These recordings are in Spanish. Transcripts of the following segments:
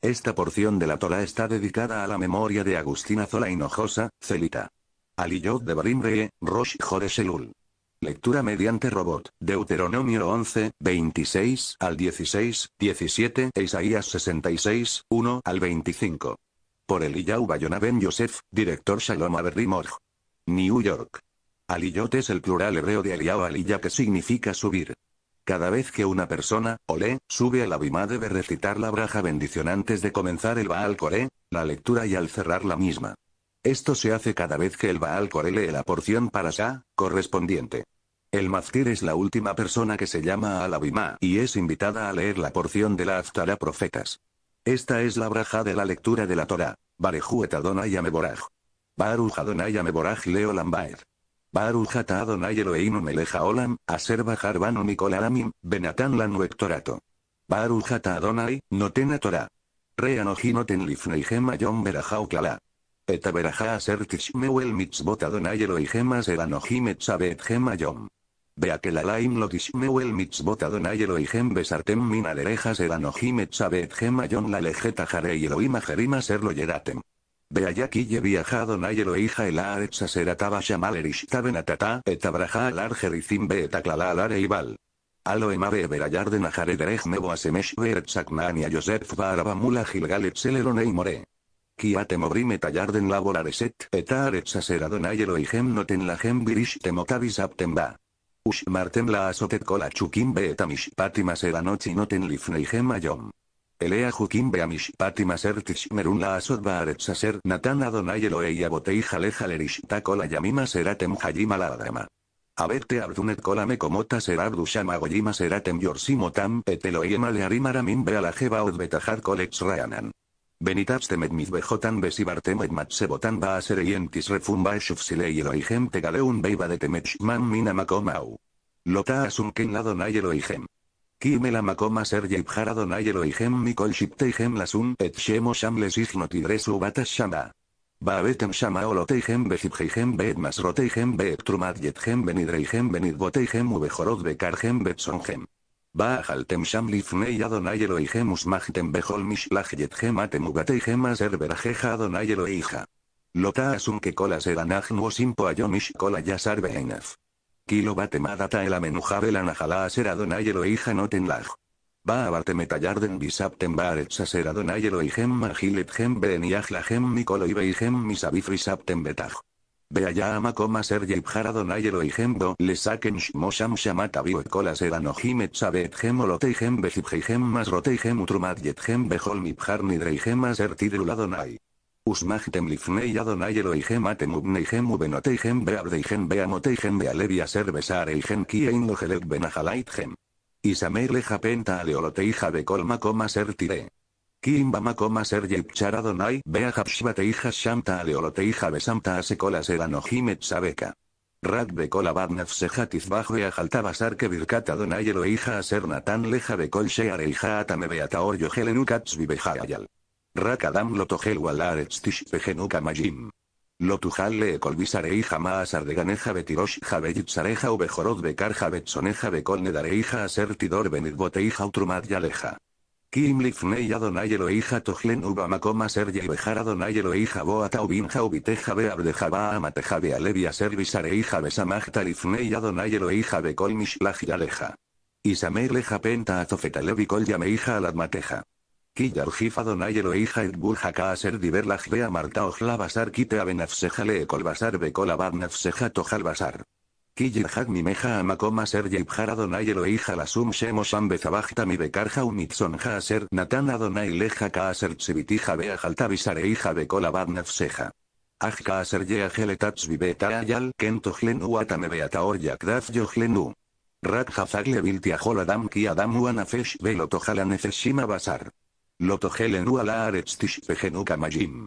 Esta porción de la Torah está dedicada a la memoria de Agustina Zola Hinojosa, Celita. Aliyot de Barimre, Rosh Joreselul. Lectura mediante robot. Deuteronomio 11, 26 al 16, 17, Isaías 66, 1 al 25. Por Eliyahu Bayona Ben Yosef, director Shalom Averrimorg. New York. Aliyot es el plural hebreo de Eliyahu Aliyah que significa subir. Cada vez que una persona, Olé, sube a la bimá debe recitar la braja bendición antes de comenzar el Baal Coré, la lectura y al cerrar la misma. Esto se hace cada vez que el Baal Coré lee la porción para Shah, correspondiente. El Maftir es la última persona que se llama a la bimá y es invitada a leer la porción de la Aftara Profetas. Esta es la braja de la lectura de la Torah. Barejú et Adonai Ameboraj. Baruch Adonai Ameboraj Leo Lambaer. Baruch ata Adonai Eloheinu melech haolam, aser bajar banu mikol aramim, benatan lanu ektorato. Baruch Adonai, notena Torah. Re anoji noten lifneihem ayom berajau klala. Eta beraja aser tishmeu el mitzvot Adonai Eloheim aser anoji etzabeethem ayom. Vea que la laim lo tishmeu el mitzvot Adonai Eloheim besartem min alerejas el anoji etzabeethem ayom la lejeta jarei Elohim ajerim aser lo yeratem. Beayaki ye viajado nayelo hija el aretz aserataba shamal erishtaben atata, etabraja al argericim be etaklala al areibal. Alo emabe berayar de najare derech mebo asemesh beretzakman y a Yosef baraba mula gilgal etzelerone more. Kiate mobrim etallarden laborareset, eta aretz aserado nayelo ijem noten la gem birish temotabis aptemba. Ush martem la asotet kola chukim be etamish patimas nochi noten lifneihem ayom. Elea Jukim Beamish Pati Maser Tishmerun la Asod Baaret Saser Natan Adonai Eloei Abotei Jale Jalerish Takola Yamima Seratem Hayima la Adama. Abete Abdunet Kola Mekomota Serabdu Shama Goyima Seratem Yorsimotam Eteloei Malearim Aramin Beala Jebaot Betahad Kolex Rayanan. Benitats temet mizbejotan besibartem et matsebotan ba asereientis refum ba eshufsilei Eloihem tegaleun beiba de temechman mina makomau. Lota asun ken Adonai Eloihem. Kimela makoma ser yeibhar Adonai Elohim mikol shipteihem lasun et shemo sham lesich notidresu batas shama. Baabetem shama oloteihem behibheihem beet masroteihem beet trumat yethem benidreihem benidboteihem ubejorot bekarhem betsonhem. Baajaltem sham lifnei Adonai Elohim usmachtem bejol mishlach yethem atem ugateihem aser berajeja. Lota asun que cola seranach nuosimpo ayomish cola yasar beenaf. Kilo bate madata el amenujabel anajala aser Adonai Elohija noten lag. Va a metallarden bisapten baretz aser Adonai Elohijem magilet gem beeniach lahem mikolo ibeihem misabifri sapten betaj. Beaya ama coma ser yeibjar Adonai Elohijem do le saken shmosham shamat abiu kola ser anohim et sabet gem oloteihem bejibheihem mas roteihem utrumat yethem bejol mibjar nidreihem aser tidrul Adonai. Usmachtem lifnei Adonai Elohim atem ubneihem ubenoteihem beabdeihem beamoteihem bealevia ser besareihem kiein lojelek benahalaithem. Isamer leja penta aleoloteija bekolma coma ser tire. Kimba coma ser yipchar Adonai bea hapshbateija shamta aleoloteija besamta asekola ser anohim et sabeka. Rat bekola bad nefseja tizbaj bea jaltabasar que birkat Adonai Elohija aser natan leja bekol sheareija atame beataor yohelenukats vibejayal. Rakadam lotogel walaretz tishpegenuka majim. Lotujal le colvisarei jamás ardeganeja betirosh jabeyitzareja ubejorod bekar jabetzoneja bekol nedareija aser tidor benidboteija utrumat yaleja. Kim lifnei Adonai Elohija tojlen uba makoma ser yebejar Adonai Elohija boata ubinja ubiteja beabdeja ba amateja bealevia ser bisareija besamachta lifnei Adonai Elohija bekol mishlach yaleja. Isamer leja penta azofetalevi kol yameija aladmateja. Killarjif Adonai Elohija et burjaka ser diverlaj bea marta ojla basar kite abenafseja le ekol basar bekol abad nafseja tojal basar. Killarjak mimeja amakoma ser yeibjar Adonai Elohija lasum shemosam bezabajta mi bekarja umitzonja ser natan Adonai leja ka ser tzibitija bea jalta bisareija bekol abad nafseja. Ajka ser yea geletats vibeta ayal ken tojlen uatame beataor yakdaf yohlenu. Rat jafag le bilti ajol adam ki adam uanafesh velo tojala nefeshima basar. Lotogelen u ala aretz tishpegenu kamajim.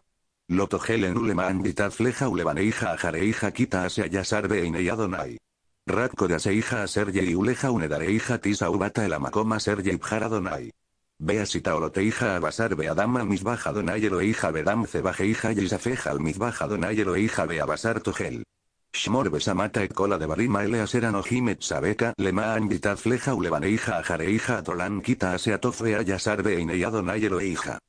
Lotogelen u leman bitaz fleja u levaneija ajareija kita ase ayasar beinei adonai. Rat kodaseija aser ye uleja unedareija tisa ubata el amakoma ser ye ibjar adonai. Bea sita oloteija abasar be adama misbaj adonai eloija bedam cebajeija yisafeja al misbaj adonai eloija be abasar togel. Shmor besamata et cola de barima eleas eran ojimet sabeka lema ambitad fleja ulevaneija ajareija atolan kita ase atofre ayasar beinei adonai eloija.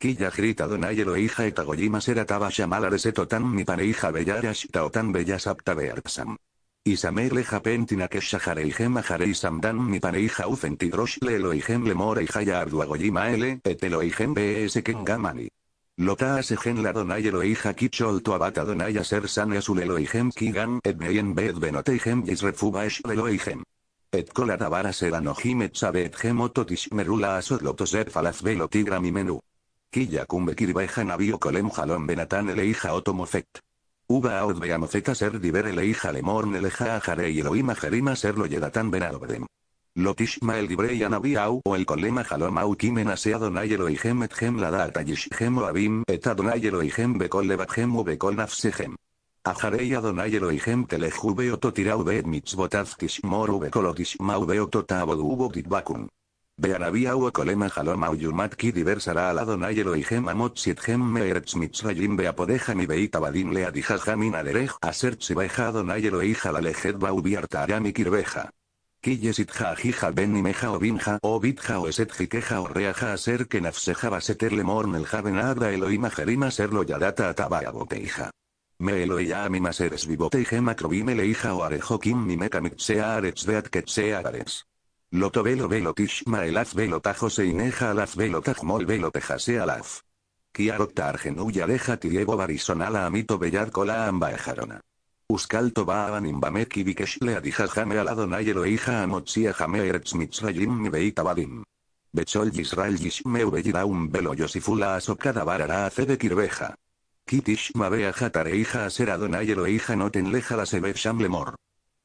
Killa grita Donai Elohija etagoyima serataba shamalareseto tan mi paneija bellayash taotan bellas apta bearpsam. Isamer leja pentina que shahareihem aharei samdan mi paneija ufentidrosh le Elohijem le mora hija arduagoyima ele, et Elohijem bes kengamani. Lota asegen la donai Elohija kichol to abata donai aser san esul kigan et neyen bed benoteijem yisrefuba esh Elohijem. Et kola tabara selanojim et sabet gemototish merula asodlotoser falaz velotigra mi menú. Killa kumbe kirbeja navio kolem jalom benatan eleija otomofet. Uba aud beamofeta ser diver eleija lemorn eleja ajarei eloima jerima ser lo yedatan benadobedem. Lotishma el dibrei au o el kolema jalom au kimen asea donai eloihem et gem la data yishem o abim et adonai eloihem bekol levathem o bekol nafsehem. Ajarei adonai eloihem telejube ototirau bet mitzvotaz kishmor ube kolotishma ube ototabodu ubo titbakun. Beanabia u kolema jalom au yumat ki diversara ala donai eloihem amot siethem meeretz mitzrayim beapodeja mi beita badim lea dijajamin aderech aser tzibeja donai eloija la lejet bau biarta arami kirbeja. Kiyesit jajija ben nimeja o binja o bitja o eset jikeja o reaja aser que nafseja baseter lemorn el jaben abra eloima jerima serlo yadata atabaya boteija. Me eloia mi maseres vivoteije macrobime leija o arejo kim mi meca mitsea arets beat ketsea ares. Loto velo velo tishma elaz velo se ineja alaz velo tajmol velo tejase alaz. Kiarot targenuya deja tiriego barisonala amito bellad cola amba ejarona. Uskalto baaban imbameki bikeshle adijajame aladonay eloija amotsia jame eretz mitzrayim mi beita badim. Bechol yisrael yishme ubeyida un velo yosifula asokada barara acebe kirbeja. Kitish mabea jatareija aser adonay eloija noten leja la sebet shamlemor.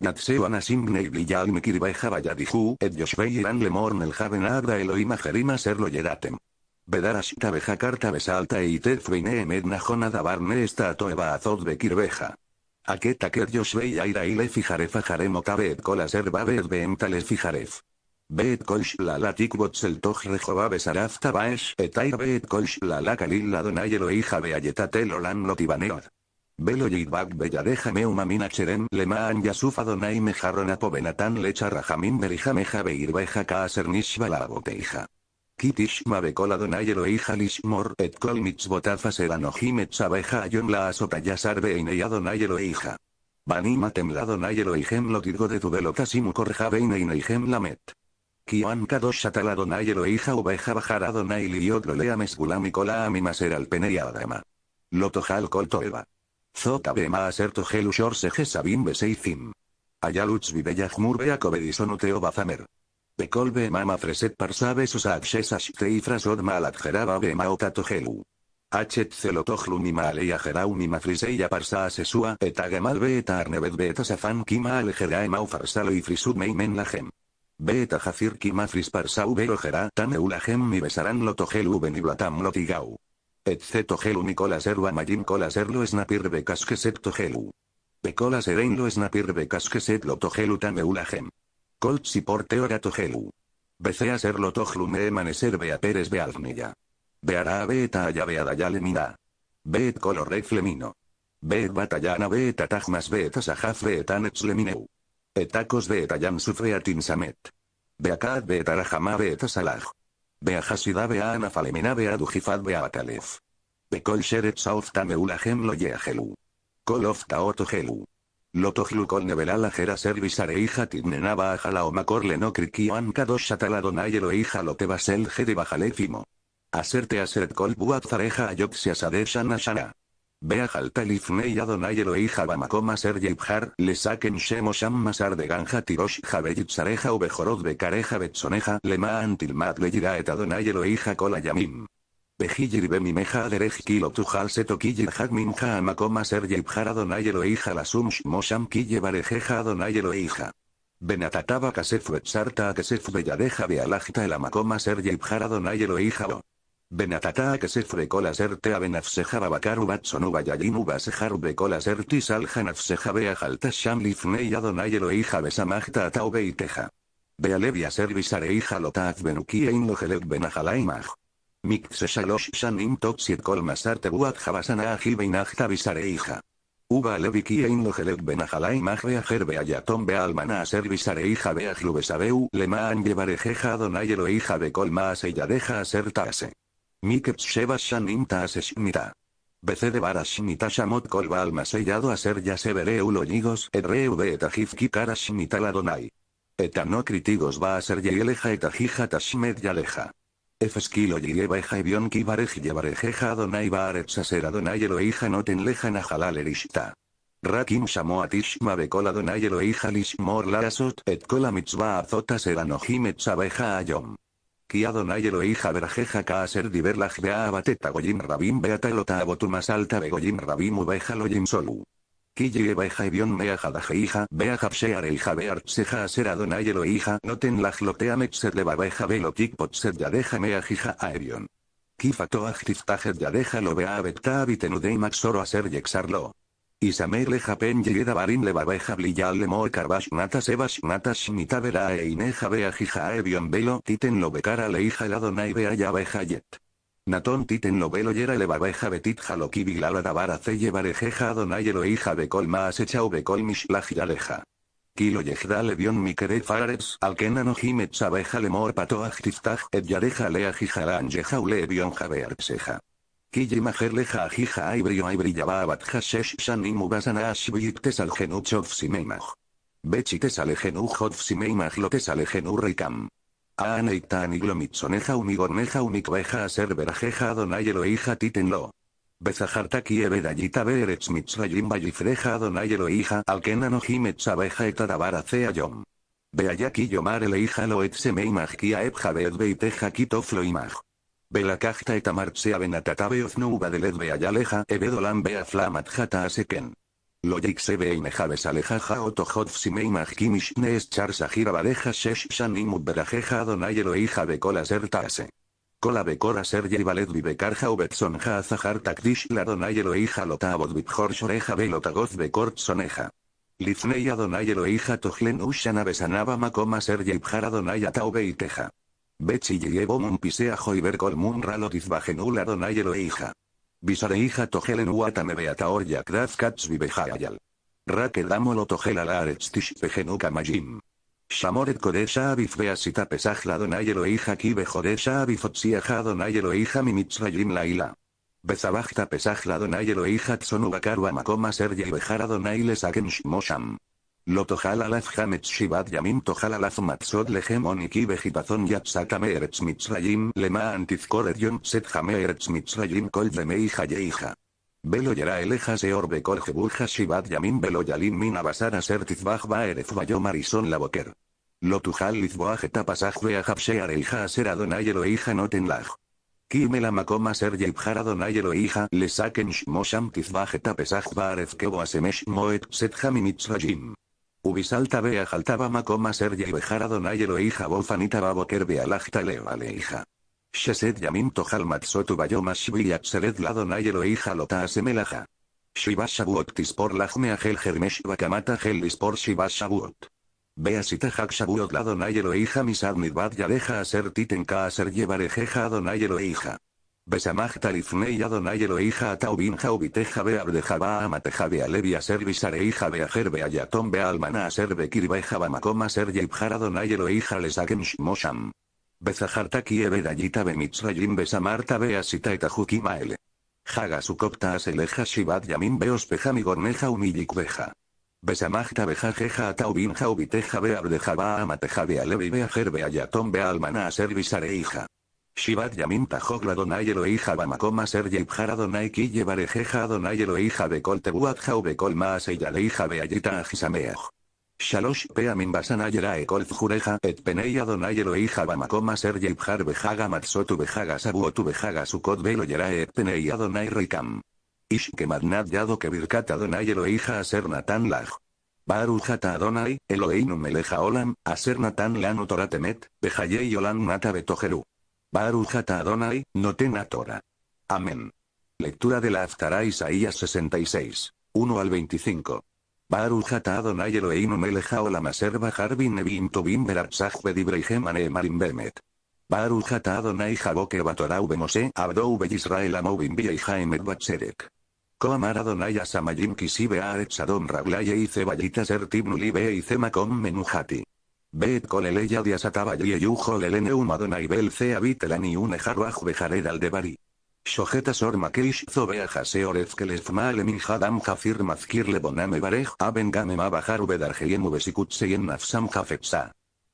Yatseo anasim neibiyal mikirbeja vayadihu, et yoshvei iran lemorn el javen abra eloima jerima serlo yeratem. Bedarash tabeja carta besalta e itez veine emedna jonada barne esta atoeba azot bekirbeja. Aket aket yoshvei aira ile fijaref ajarem okabe et kol aser babet beemtales fijaref. Beet kolsh la la tikbot el toj rejoba besaraf tabaesh, et air beet kolsh la la kalil la donay eloija beayetatel olan lotibaneod. Velo yidbak belladeja meumamin cherem lemaan yasuf adonai mejarron apobenatan lecha rajamin berija meja beirbeja kaaser nishba la boteija. Kitish mabekol adonai eloija lishmor et kol et sabeja ayon la asotayasar beinei adonai eloija. Banima temladonai eloijem lotirgo de tu velotasim korja beineinejem lamet. Kian kadosh shatal adonai eloija ubeja bajar adonai liot lolea mesgulam y kola amimaser al penei adama. Lotojal kol toeba. Zota bema aserto gelu shorse gesabim beseifim. Ayaluts vibeyahmur beakobedisonuteo bazamer. Bekolbe mama freset parsabe susakshes ashtei frasod malat geraba bema okatogelu. Hachet celotojlu mi maleya gerau mi mafriseya parsa asesua etagemal beta arnebet beta safan kima alejera mau farsalo y frisud meimen lahem. Beta jafir kima fris parsau vero gera tan eulahem mi besarán lotogelu beniblatam lotigau. Etceto gelu Nicola serva magin cola serlo snapir becas que septo gelu. Pecola serein lo snapir becas que set lo togelu tameulagem. Colt si porteo gato gelu. Becea ser lo tojlu me emaneser bea peres bealfnilla. Beara beta ya dayale mina. Bet color reflemino. Bet batallana bet atajmas bet asajaf bet anetslemineu. Etacos bet ayam sufreatin samet. Beakat bet arajama bet asalaj. Bea hasida bea anafalemina bea dujifad bea batalef. Bekol sheret saof tameulahem lo yeagelu. Kol of taoto gelu. Lotojlu kol nevelala jera servisare hija tidnenaba ajala o makorle no krikian kadosh ataladonay lo hija lo te basel jede bajalefimo. Aserte asert kol buat zareja se asade shana. Bea jaltalifnei adonay lo hija bamakoma ser yibhar, le saquen shemo sham masar de ganja tirosh jabeyit sareja u bejorod bekareja betsoneja, lema antilmat le yira et adonay lo hija kol ayamim. Bejillir be mi meja aderej kilo tujal seto killer hak minja amakoma ser yibhar adonay lo hija la sum shmosham kille lo hija. Benatataba kasef betsarta kasef belladeja bealajta el amakoma ser yibhar adonay lo hija lo. Benatata que se a benafseja babakaru batsonu bayayinu basejaru becola serti salja nafseja bea jalta shamlifnei adonai eloija beiteja. Bealevia servisare hija lotaz benuki ein lojelek benajalaimaj. Mikse shalosh shanim toxiet kol masarte buat jabasana agil beinajta visare hija. Uba leviki ein lojelek benajalaimaj beajer beayatom bealmana servisare hija beajlubesabeu lemaan llevarejeja adonai eloija becol maas ella deja ser tase. Miket Sheva Shanim Taaseshnita. BC de Barashnita Shamot Kolba alma sellado a ser ya severe ulogigos, edreu be etajif kikarashnita ladonai. Etano critigos va a ser yeleja etajija tashmed yaleja. Efeskilo lleva eja ebion kibarej llevarejeja adonai va a ser adonai eloija noten leja nahalal erishta. Rakim Shamoatishma Bekol Adonai Elohija Lishmor Lasot et Kola Mitzvah Azota Seranohim et Sabeja Ayom. Ki Adonai Elohija Berajeja Kaaser Diverlach Bea Abateta Goyim Rabim Beata Elota Abotumas Alta Begoyim Rabim Ubeja Loyim Solu. Ki Yebeja Ebion Mea Jadajeija Bea Japse Areija Bea Artseja Aser Adonai Elohija Noten Lach Lotea Metzer Lebabeja Belotik Potser Yadeja Mea Jija Aebion. Ki Fatoach Tiftajet Yadeja Lo Bea Abekta Abitenudei Maxoro Aser Yexarlo. Isamer le japen yeda barin le babeja bliyal le moe karbash nata sebas nata shnita vera e ineja bea jija e bion velo titen lo bekara le hija la donai bea ya beja yet. Naton titen lo velo yera le babeja betit jaloki bilala dabara ce llevarejeja donai lo hija becol maas echa u becol mishlaj yaleja. Kilo yejda le mi kere farares al kena no himet sabeja le moe patoaj tiftaj et yareja lea jijaran yeja ule bion jabear seja. Kille majerleja ajija aibrio aibrillaba abatja shesh shanim ubasana ashbiyiktes al genuch of simeimach. Bechites al genuch of simeimach lotes al genu reikam. Aaneitan iglomitsonja unigorneja unikveja aser verajeja adonai eloija titenlo. Bezahartaki ebedayita beeretz mitzrayim bayifreja adonai eloija alkena no himetz abeja etadabara cea yom. Beayaki yomar eleija lo et semeimach kia ebja beed beiteja kitoflo imach. Belakachta eta martzea benatatabe oznuba de led beayaleja ebedolan bea flamat jata aseken. Lo yixebe inejabes alejaja otojot fsimeimach kimish nees char sajira bareja shesh shanimut berajeja adonai eloija bekola ser taase. Kola bekora ser yevalet vibekarja ubetsonja azahar takdish la donai eloija lotabot bitjor shoreja belotagoz bekort soneja. Liznei adonai eloija tojlen ushana besanaba makoma ser yibjar adonai ataube iteja. Betsi llevo mun pisea joiber kol mun ralotiz bajenul adonai eloija. Bisare hija tojelen uatame beataor yakdaz kats vibejayal. Rakedamo lo tojela la aretztish pejenuka majim. Shamoret kodesha abif beasita pesaj la donai eloija ki bejodesha abifotsia ja donai eloija mi mitzrayim la ila. Bezabachta pesaj la donai eloija tsonu bakaru amakoma ser yebejar adonai le saken shmosham. Lo tojal alaf hametz shivat yamim tojal alaf matzot lehem oniki vejipazon yatsakame eretz mitzrayim lema antizkoret yon set jame eretz mitzrayim kol demei hayeija. Velo yera eleja se orbe kol jebuja shivat yamim velo yalim min abasara ser tizbach ba erez bayo marison la boker. Lo tujal lizboaj etapasaj bea japse areija ser adonai laj. Kimela makoma ser yibjar adonai le saken shmosham tizbaj etapesaj ba arez kebo asemesh moet set mitzrayim. Ubisalta bea jaltaba makoma ser yebejar adonai eloija bofanita baboker bea lajta levale hija. Sheset yamim tojal matsotu bayoma shviyat sered la donai eloija lota asemelaja. Shiva shabuot tispor lajme agel germesh bakamata gel lispor shiva shabuot. Bea sita hak shabuot la donai eloija misad midbad yadeja a ser titen ka a ser llevarejeja adonai eloija. Besamachta lifnei adonai eloija ataubinja ubiteja bea abdejaba amateja bea levia ser bisareija bea gerbe ayatom bea almana ser bekirbeja bamakoma ser yeibjar adonai eloija lesaken shmosham. Bezahartaki ebedayita bemitzrayim besamarta bea sita eta jukimaele. Jaga sukopta aseleja shivat yamin beos peja migorneja umillikbeja. Besamachta beja jeja ataubinja ubiteja bea abdejaba amateja bea levi bea gerbe ayatom bea almana ser bisareija. Shivat Yamin Tajok la Donai Eloija Bamakoma Ser Yeibjar Adonai Ki Yevarejeja Adonai Eloija Bekol Tebuat Jau Bekol Maas Eyaleija Beayita Ajisameach. Shalosh Peamin Basana Yera Ekol Jureja Et Penei Adonai Eloija Bamakoma Ser Yeibjar Bejaga Matsotu Bejaga Sabuotu Bejaga Sukot Velo Yera Et Penei Adonai Reikam. Ish que Madnat Yado que Birkat Adonai Eloija Aser Natan Laj. Barujata Adonai, Eloheinu Meleja Olam, Aser Natan Lanu Toratemet, Bejayei Olam Nata Betojeru. Barujata Adonai, Notena Torah. Amén. Lectura de la Aftará Isaías 66. 1 al 25. Barujata Adonai Eloheinu Meleja Olam Aser Bajarbin Nebim Tobim Beratzach Bedibreihem Anemarim Bemet. Barujata Adonai Jaboke Batorau Bemose Abdou Israel Amovim Bieihaem Et Batserek. Koamar Adonai Asamayim Kisibe Aretz Adon Raglaye Ice Bayita Ser Tibnuli Be Ice Menuhati. Bet kol eleya diasataba yeyujo lelene un madonai bel cea vitelani un ejarruaj bejared aldebari. Shojeta sor makeish zobea jase orez que les le min hadam jafir mazkir le boname barej aben game ma bajar ubedarjeemu besikut seyen nafsam jafetsa.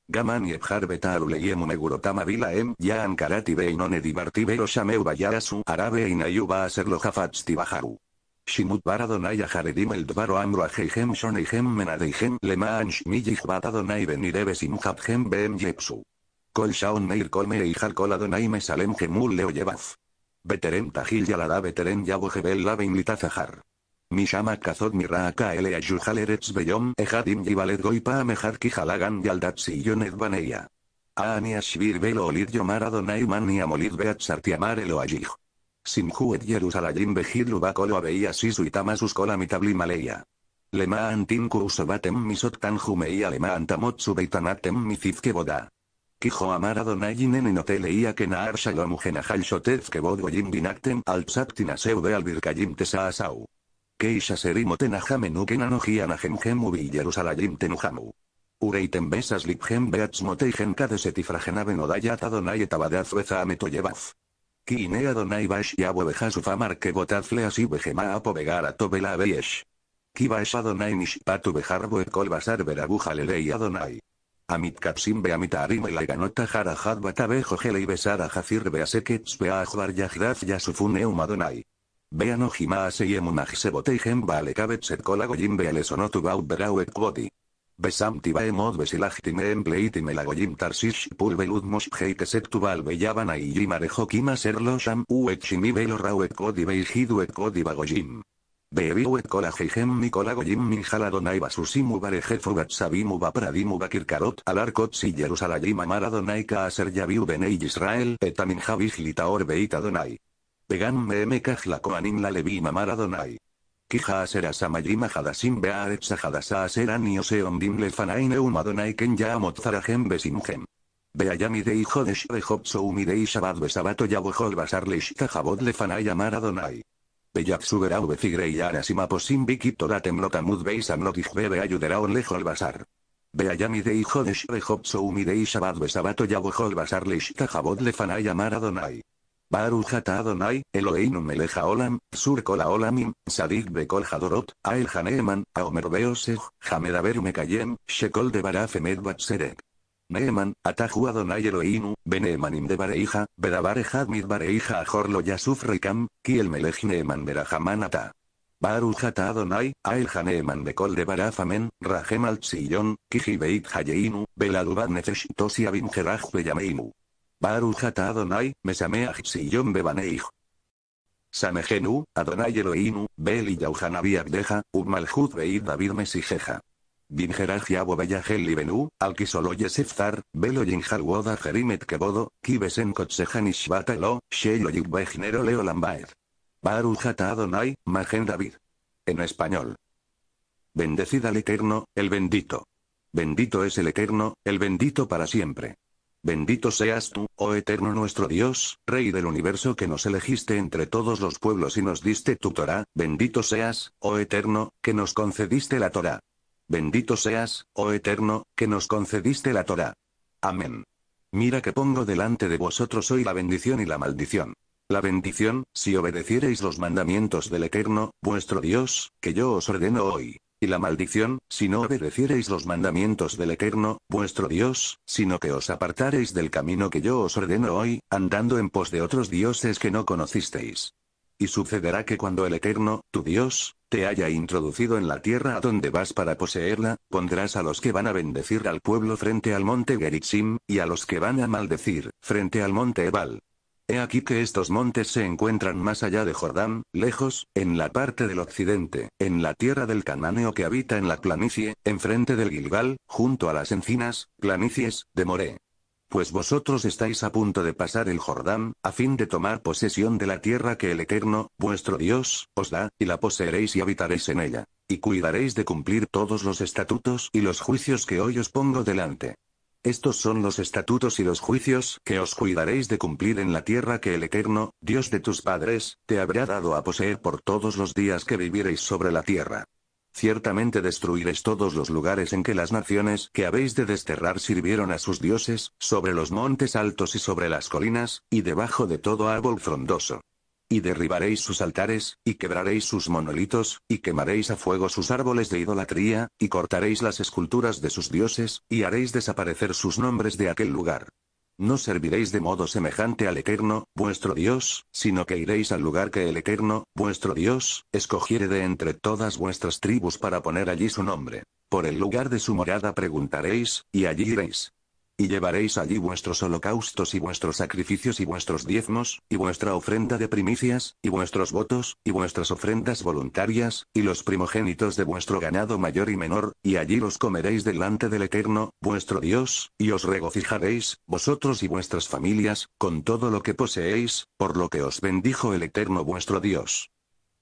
Gaman yebjar betaru leyemu megurotama vila em ya ankarati beinone dibarti vero shameu bayasu arabe inayu va a ser lo jafatsti bajaru. Shimut baradonai jaredim el dvaro amru ajeihem shoneihem menadeihem lemaan shmiyich batadonai benirebesim jabhem beem yepsu. Kol shaon meir kol meihal kol adonai mesalem gemul leo yebaf. Beterem tajil yalada beterem yabo jebel la beimlitazahar. Mishama kazot miraka ele ayuhal eretz beyom ejadim yivalet goipa mejad kijalagan yaldat sillonet baneya. Aani ashvir velo olid yomar adonai mani amolid beat sartiamar elo ayij. Simhu et Jerusalayim bejid lubakolo abeia sisu itama sus kola mitabli maleya. Lema antin kurusobatem misot tan jumeia lema antamot subeitanatem mizizke boda. Kijo amar Adonai inen no te leía que naar shalom ugenahal shotez que bod goyim binaktem al tsaptina seude al birkayim tesa asau. Keisha serimo tenajamenu kenanogia nahenhem ubi Jerusalayim tenuhamu. Ureitem besas liphem beats moteigen kadesetifragenaben odayat Adonai etabadaz beza ametoyebaz. Kine Adonai bash yabu bejasu famar que botazle así bejema apovegar a tobela beyesh. Kibash Adonai nishpatu bejarbo et kol basar berabuja lelei Adonai. Amit kapsim be amit arim el ganota jarajad batabejo y besar a jazir beasekets beajbar yahdaz yasufun eumadonai. Vean ojima aseyemunaj se boteigen vale kabet set kola goyim bealesonotu bau berau et kvoti. Besam tiba emod besilachtim empleitim el agoyim tarsish pul belud moshpheit keset tubal beyaban a yimarejo kima serlo sham u et shimi velo rau et kodi beijidu et kodi bagoyim. Bebiu et kola heijem mi kola goyim min jaladonai basusimu barejefu batsabimu bapradimu bakirkarot alarkot si Jerusalayim amar adonai ka aser yaviu benei Israel etamin javij litaor beit adonai. Pegan me emekaj la levi mamar Kija aser asamayim hadasim bearet sahadasa aseran y oseondim lefanain eum adonai ken ya amotzarajem besimjem. Beayami de hijo de Shrehob soumidei shabat besabato yabohol basarle ishtajabot lefanai amar adonai. Beyat suberau becigrei arasima posim biki toratem lotamud beisam lotijbe ayuderaon lejol basar. Beayami de hijo de Shrehob soumidei shabat besabato yabohol basarle ishtajabot lefanai amar adonai. Baruch Adonai, Eloheinu melech haolam, sur kol haolamim, sadik bekol hadorot, ael haneeman, aomer beosech, hamed aver mekayem, shekol de baraf emed batserek. Neeman, atahu Adonai Eloheinu, beneemanim de bareija, bedabar ejad mid bareija ajorlo yasuf rikam, ki el melech neeman berajaman ata. Baruch Adonai, ael haneeman bekol de baraf amen, rahem al tzillon, ki beit hayeinu, beladubat nefesh tosi abim. Baruch ata Adonai, mesameach tzillon bebaneich. Samejenu, Adonai Eloheinu, Beli Yauhanabi Abdeja, Ubmalhut Beid David Mesijeja. Binjeraj Yabo Beyahel Libenu, Alkisolo Yesefzar, Belo Yinjar Woda Jerimet Kebodo, Kibesen Kotsejan Ishbata Lo, Shelo Yubbeginero Leo Lambaer. Baruch Adonai, Magen David. En español. Bendecid al Eterno, el bendito. Bendito es el Eterno, el bendito para siempre. Bendito seas tú, oh eterno nuestro Dios, Rey del universo que nos elegiste entre todos los pueblos y nos diste tu Torah, bendito seas, oh eterno, que nos concediste la Torah. Bendito seas, oh eterno, que nos concediste la Torah. Amén. Mira que pongo delante de vosotros hoy la bendición y la maldición. La bendición, si obedeciereis los mandamientos del Eterno, vuestro Dios, que yo os ordeno hoy. Y la maldición, si no obedeciereis los mandamientos del Eterno, vuestro Dios, sino que os apartareis del camino que yo os ordeno hoy, andando en pos de otros dioses que no conocisteis. Y sucederá que cuando el Eterno, tu Dios, te haya introducido en la tierra a donde vas para poseerla, pondrás a los que van a bendecir al pueblo frente al monte Geritzim, y a los que van a maldecir, frente al monte Ebal. He aquí que estos montes se encuentran más allá de Jordán, lejos, en la parte del occidente, en la tierra del cananeo que habita en la planicie, enfrente del Gilgal, junto a las encinas, planicies, de Moré. Pues vosotros estáis a punto de pasar el Jordán, a fin de tomar posesión de la tierra que el Eterno, vuestro Dios, os da, y la poseeréis y habitaréis en ella. Y cuidaréis de cumplir todos los estatutos y los juicios que hoy os pongo delante. Estos son los estatutos y los juicios que os cuidaréis de cumplir en la tierra que el Eterno, Dios de tus padres, te habrá dado a poseer por todos los días que viviréis sobre la tierra. Ciertamente destruiréis todos los lugares en que las naciones que habéis de desterrar sirvieron a sus dioses, sobre los montes altos y sobre las colinas, y debajo de todo árbol frondoso. Y derribaréis sus altares, y quebraréis sus monolitos, y quemaréis a fuego sus árboles de idolatría, y cortaréis las esculturas de sus dioses, y haréis desaparecer sus nombres de aquel lugar. No serviréis de modo semejante al Eterno, vuestro Dios, sino que iréis al lugar que el Eterno, vuestro Dios, escogiere de entre todas vuestras tribus para poner allí su nombre. Por el lugar de su morada preguntaréis, y allí iréis. Y llevaréis allí vuestros holocaustos y vuestros sacrificios y vuestros diezmos, y vuestra ofrenda de primicias, y vuestros votos, y vuestras ofrendas voluntarias, y los primogénitos de vuestro ganado mayor y menor, y allí los comeréis delante del Eterno, vuestro Dios, y os regocijaréis, vosotros y vuestras familias, con todo lo que poseéis, por lo que os bendijo el Eterno vuestro Dios.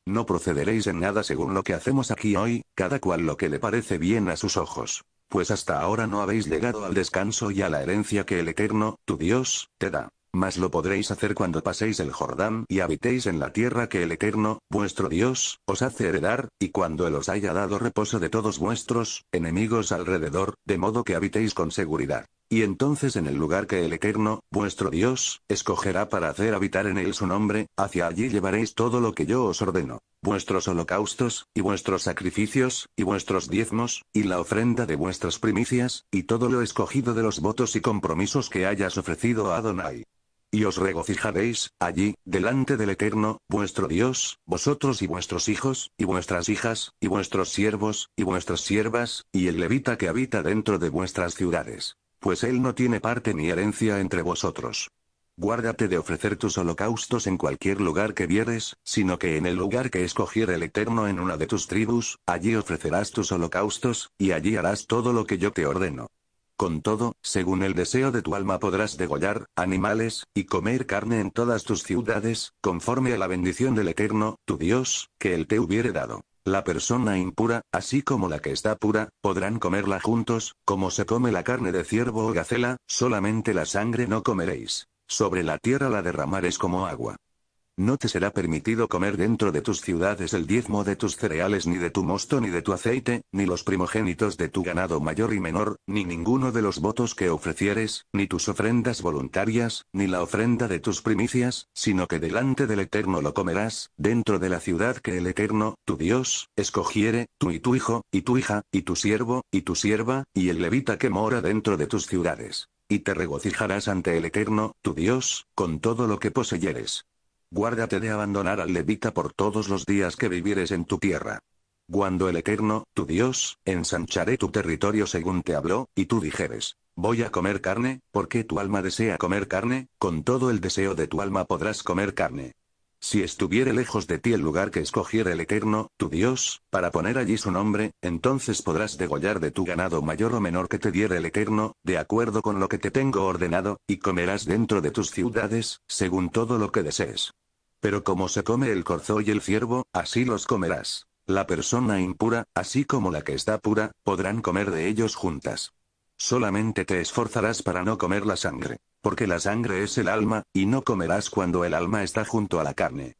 No procederéis en nada según lo que hacemos aquí hoy, cada cual lo que le parece bien a sus ojos pues hasta ahora no habéis llegado al descanso y a la herencia que el Eterno, tu Dios, te da. Mas lo podréis hacer cuando paséis el Jordán y habitéis en la tierra que el Eterno, vuestro Dios, os hace heredar, y cuando Él os haya dado reposo de todos vuestros enemigos alrededor, de modo que habitéis con seguridad. Y entonces en el lugar que el Eterno, vuestro Dios, escogerá para hacer habitar en él su nombre, hacia allí llevaréis todo lo que yo os ordeno, vuestros holocaustos, y vuestros sacrificios, y vuestros diezmos, y la ofrenda de vuestras primicias, y todo lo escogido de los votos y compromisos que hayas ofrecido a Adonai. Y os regocijaréis, allí, delante del Eterno, vuestro Dios, vosotros y vuestros hijos, y vuestras hijas, y vuestros siervos, y vuestras siervas, y el levita que habita dentro de vuestras ciudades pues él no tiene parte ni herencia entre vosotros. Guárdate de ofrecer tus holocaustos en cualquier lugar que vieres, sino que en el lugar que escogiere el Eterno en una de tus tribus, allí ofrecerás tus holocaustos, y allí harás todo lo que yo te ordeno. Con todo, según el deseo de tu alma podrás degollar animales, y comer carne en todas tus ciudades, conforme a la bendición del Eterno, tu Dios, que él te hubiere dado. La persona impura, así como la que está pura, podrán comerla juntos, como se come la carne de ciervo o gacela, solamente la sangre no comeréis. Sobre la tierra la derramaréis como agua. No te será permitido comer dentro de tus ciudades el diezmo de tus cereales ni de tu mosto ni de tu aceite, ni los primogénitos de tu ganado mayor y menor, ni ninguno de los votos que ofrecieres, ni tus ofrendas voluntarias, ni la ofrenda de tus primicias, sino que delante del Eterno lo comerás, dentro de la ciudad que el Eterno, tu Dios, escogiere, tú y tu hijo, y tu hija, y tu siervo, y tu sierva, y el levita que mora dentro de tus ciudades. Y te regocijarás ante el Eterno, tu Dios, con todo lo que poseyeres. Guárdate de abandonar al levita por todos los días que vivieres en tu tierra. Cuando el Eterno, tu Dios, ensancharé tu territorio según te habló, y tú dijeres, voy a comer carne, porque tu alma desea comer carne, con todo el deseo de tu alma podrás comer carne. Si estuviere lejos de ti el lugar que escogiera el Eterno, tu Dios, para poner allí su nombre, entonces podrás degollar de tu ganado mayor o menor que te diera el Eterno, de acuerdo con lo que te tengo ordenado, y comerás dentro de tus ciudades, según todo lo que desees. Pero como se come el corzo y el ciervo, así los comerás. La persona impura, así como la que está pura, podrán comer de ellos juntas. Solamente te esforzarás para no comer la sangre, porque la sangre es el alma, y no comerás cuando el alma está junto a la carne.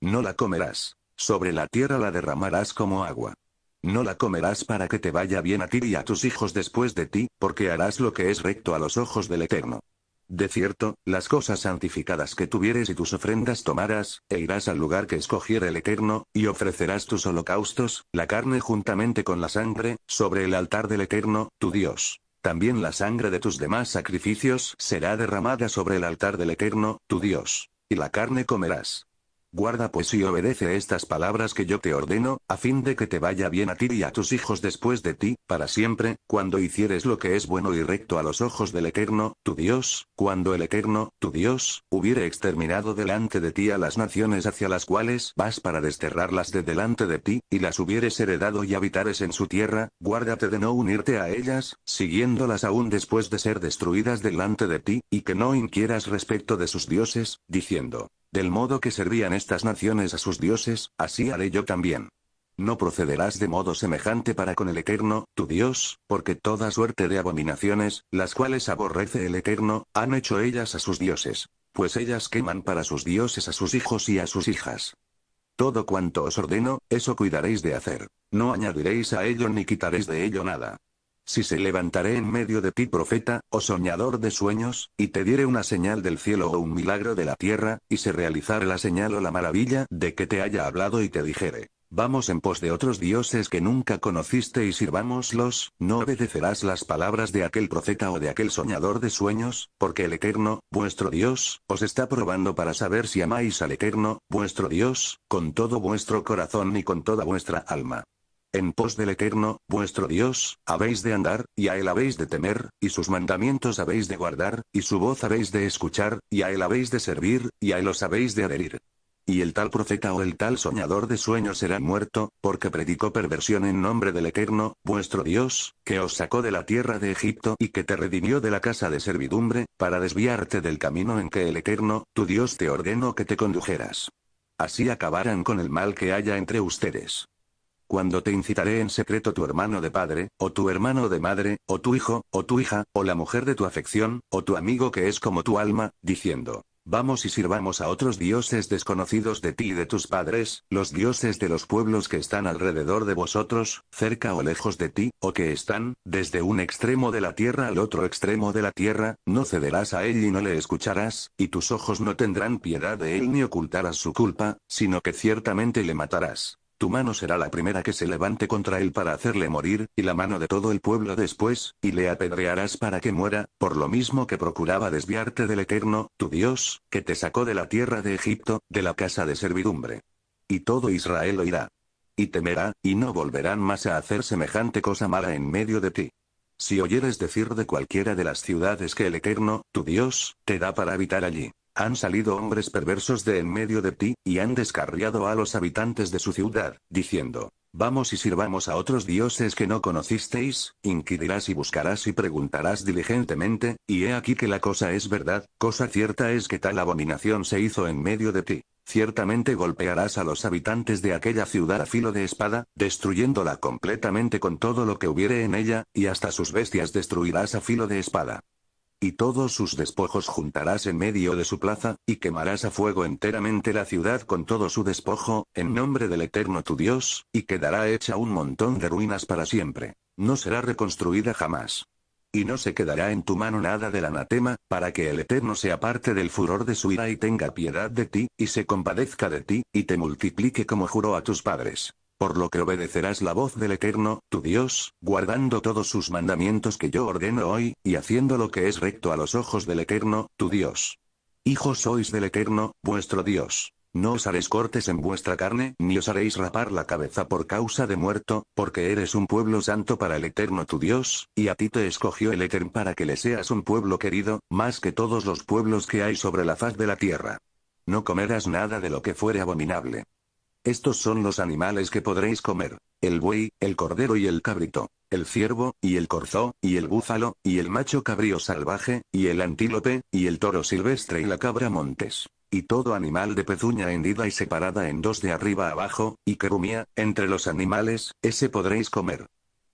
No la comerás. Sobre la tierra la derramarás como agua. No la comerás para que te vaya bien a ti y a tus hijos después de ti, porque harás lo que es recto a los ojos del Eterno. De cierto, las cosas santificadas que tuvieres y tus ofrendas tomarás, e irás al lugar que escogiera el Eterno, y ofrecerás tus holocaustos, la carne juntamente con la sangre, sobre el altar del Eterno, tu Dios. También la sangre de tus demás sacrificios será derramada sobre el altar del Eterno, tu Dios. Y la carne comerás. Guarda pues y obedece estas palabras que yo te ordeno, a fin de que te vaya bien a ti y a tus hijos después de ti, para siempre, cuando hicieres lo que es bueno y recto a los ojos del Eterno, tu Dios, cuando el Eterno, tu Dios, hubiere exterminado delante de ti a las naciones hacia las cuales vas para desterrarlas de delante de ti, y las hubieres heredado y habitares en su tierra, guárdate de no unirte a ellas, siguiéndolas aún después de ser destruidas delante de ti, y que no inquieras respecto de sus dioses, diciendo, del modo que servían estas naciones a sus dioses, así haré yo también. No procederás de modo semejante para con el Eterno, tu Dios, porque toda suerte de abominaciones, las cuales aborrece el Eterno, han hecho ellas a sus dioses. Pues ellas queman para sus dioses a sus hijos y a sus hijas. Todo cuanto os ordeno, eso cuidaréis de hacer. No añadiréis a ello ni quitaréis de ello nada. Si se levantaré en medio de ti profeta, o soñador de sueños, y te diere una señal del cielo o un milagro de la tierra, y se realizare la señal o la maravilla de que te haya hablado y te dijere, Vamos en pos de otros dioses que nunca conociste y sirvámoslos, no obedecerás las palabras de aquel profeta o de aquel soñador de sueños, porque el Eterno, vuestro Dios, os está probando para saber si amáis al Eterno, vuestro Dios, con todo vuestro corazón y con toda vuestra alma. En pos del Eterno, vuestro Dios, habéis de andar, y a Él habéis de temer, y sus mandamientos habéis de guardar, y su voz habéis de escuchar, y a Él habéis de servir, y a Él os habéis de adherir. Y el tal profeta o el tal soñador de sueños será muerto, porque predicó perversión en nombre del Eterno, vuestro Dios, que os sacó de la tierra de Egipto y que te redimió de la casa de servidumbre, para desviarte del camino en que el Eterno, tu Dios te ordenó que te condujeras. Así acabarán con el mal que haya entre ustedes. Cuando te incitaré en secreto tu hermano de padre, o tu hermano de madre, o tu hijo, o tu hija, o la mujer de tu afección, o tu amigo que es como tu alma, diciendo, Vamos y sirvamos a otros dioses desconocidos de ti y de tus padres, los dioses de los pueblos que están alrededor de vosotros, cerca o lejos de ti, o que están, desde un extremo de la tierra al otro extremo de la tierra, no cederás a él y no le escucharás, y tus ojos no tendrán piedad de él ni ocultarás su culpa, sino que ciertamente le matarás. Tu mano será la primera que se levante contra él para hacerle morir, y la mano de todo el pueblo después, y le apedrearás para que muera, por lo mismo que procuraba desviarte del Eterno, tu Dios, que te sacó de la tierra de Egipto, de la casa de servidumbre. Y todo Israel oirá. Y temerá, y no volverán más a hacer semejante cosa mala en medio de ti. Si oyeres decir de cualquiera de las ciudades que el Eterno, tu Dios, te da para habitar allí, han salido hombres perversos de en medio de ti, y han descarriado a los habitantes de su ciudad, diciendo, Vamos y sirvamos a otros dioses que no conocisteis, inquirirás y buscarás y preguntarás diligentemente, y he aquí que la cosa es verdad, cosa cierta es que tal abominación se hizo en medio de ti. Ciertamente golpearás a los habitantes de aquella ciudad a filo de espada, destruyéndola completamente con todo lo que hubiere en ella, y hasta sus bestias destruirás a filo de espada. Y todos sus despojos juntarás en medio de su plaza, y quemarás a fuego enteramente la ciudad con todo su despojo, en nombre del Eterno tu Dios, y quedará hecha un montón de ruinas para siempre. No será reconstruida jamás. Y no se quedará en tu mano nada del anatema, para que el Eterno se aparte del furor de su ira y tenga piedad de ti, y se compadezca de ti, y te multiplique como juró a tus padres por lo que obedecerás la voz del Eterno, tu Dios, guardando todos sus mandamientos que yo ordeno hoy, y haciendo lo que es recto a los ojos del Eterno, tu Dios. Hijos sois del Eterno, vuestro Dios. No os haréis cortes en vuestra carne, ni os haréis rapar la cabeza por causa de muerto, porque eres un pueblo santo para el Eterno tu Dios, y a ti te escogió el Eterno para que le seas un pueblo querido, más que todos los pueblos que hay sobre la faz de la tierra. No comerás nada de lo que fuere abominable. Estos son los animales que podréis comer. El buey, el cordero y el cabrito, el ciervo, y el corzó, y el búfalo, y el macho cabrío salvaje, y el antílope, y el toro silvestre y la cabra montes. Y todo animal de pezuña hendida y separada en dos de arriba abajo, y que rumía, entre los animales, ese podréis comer.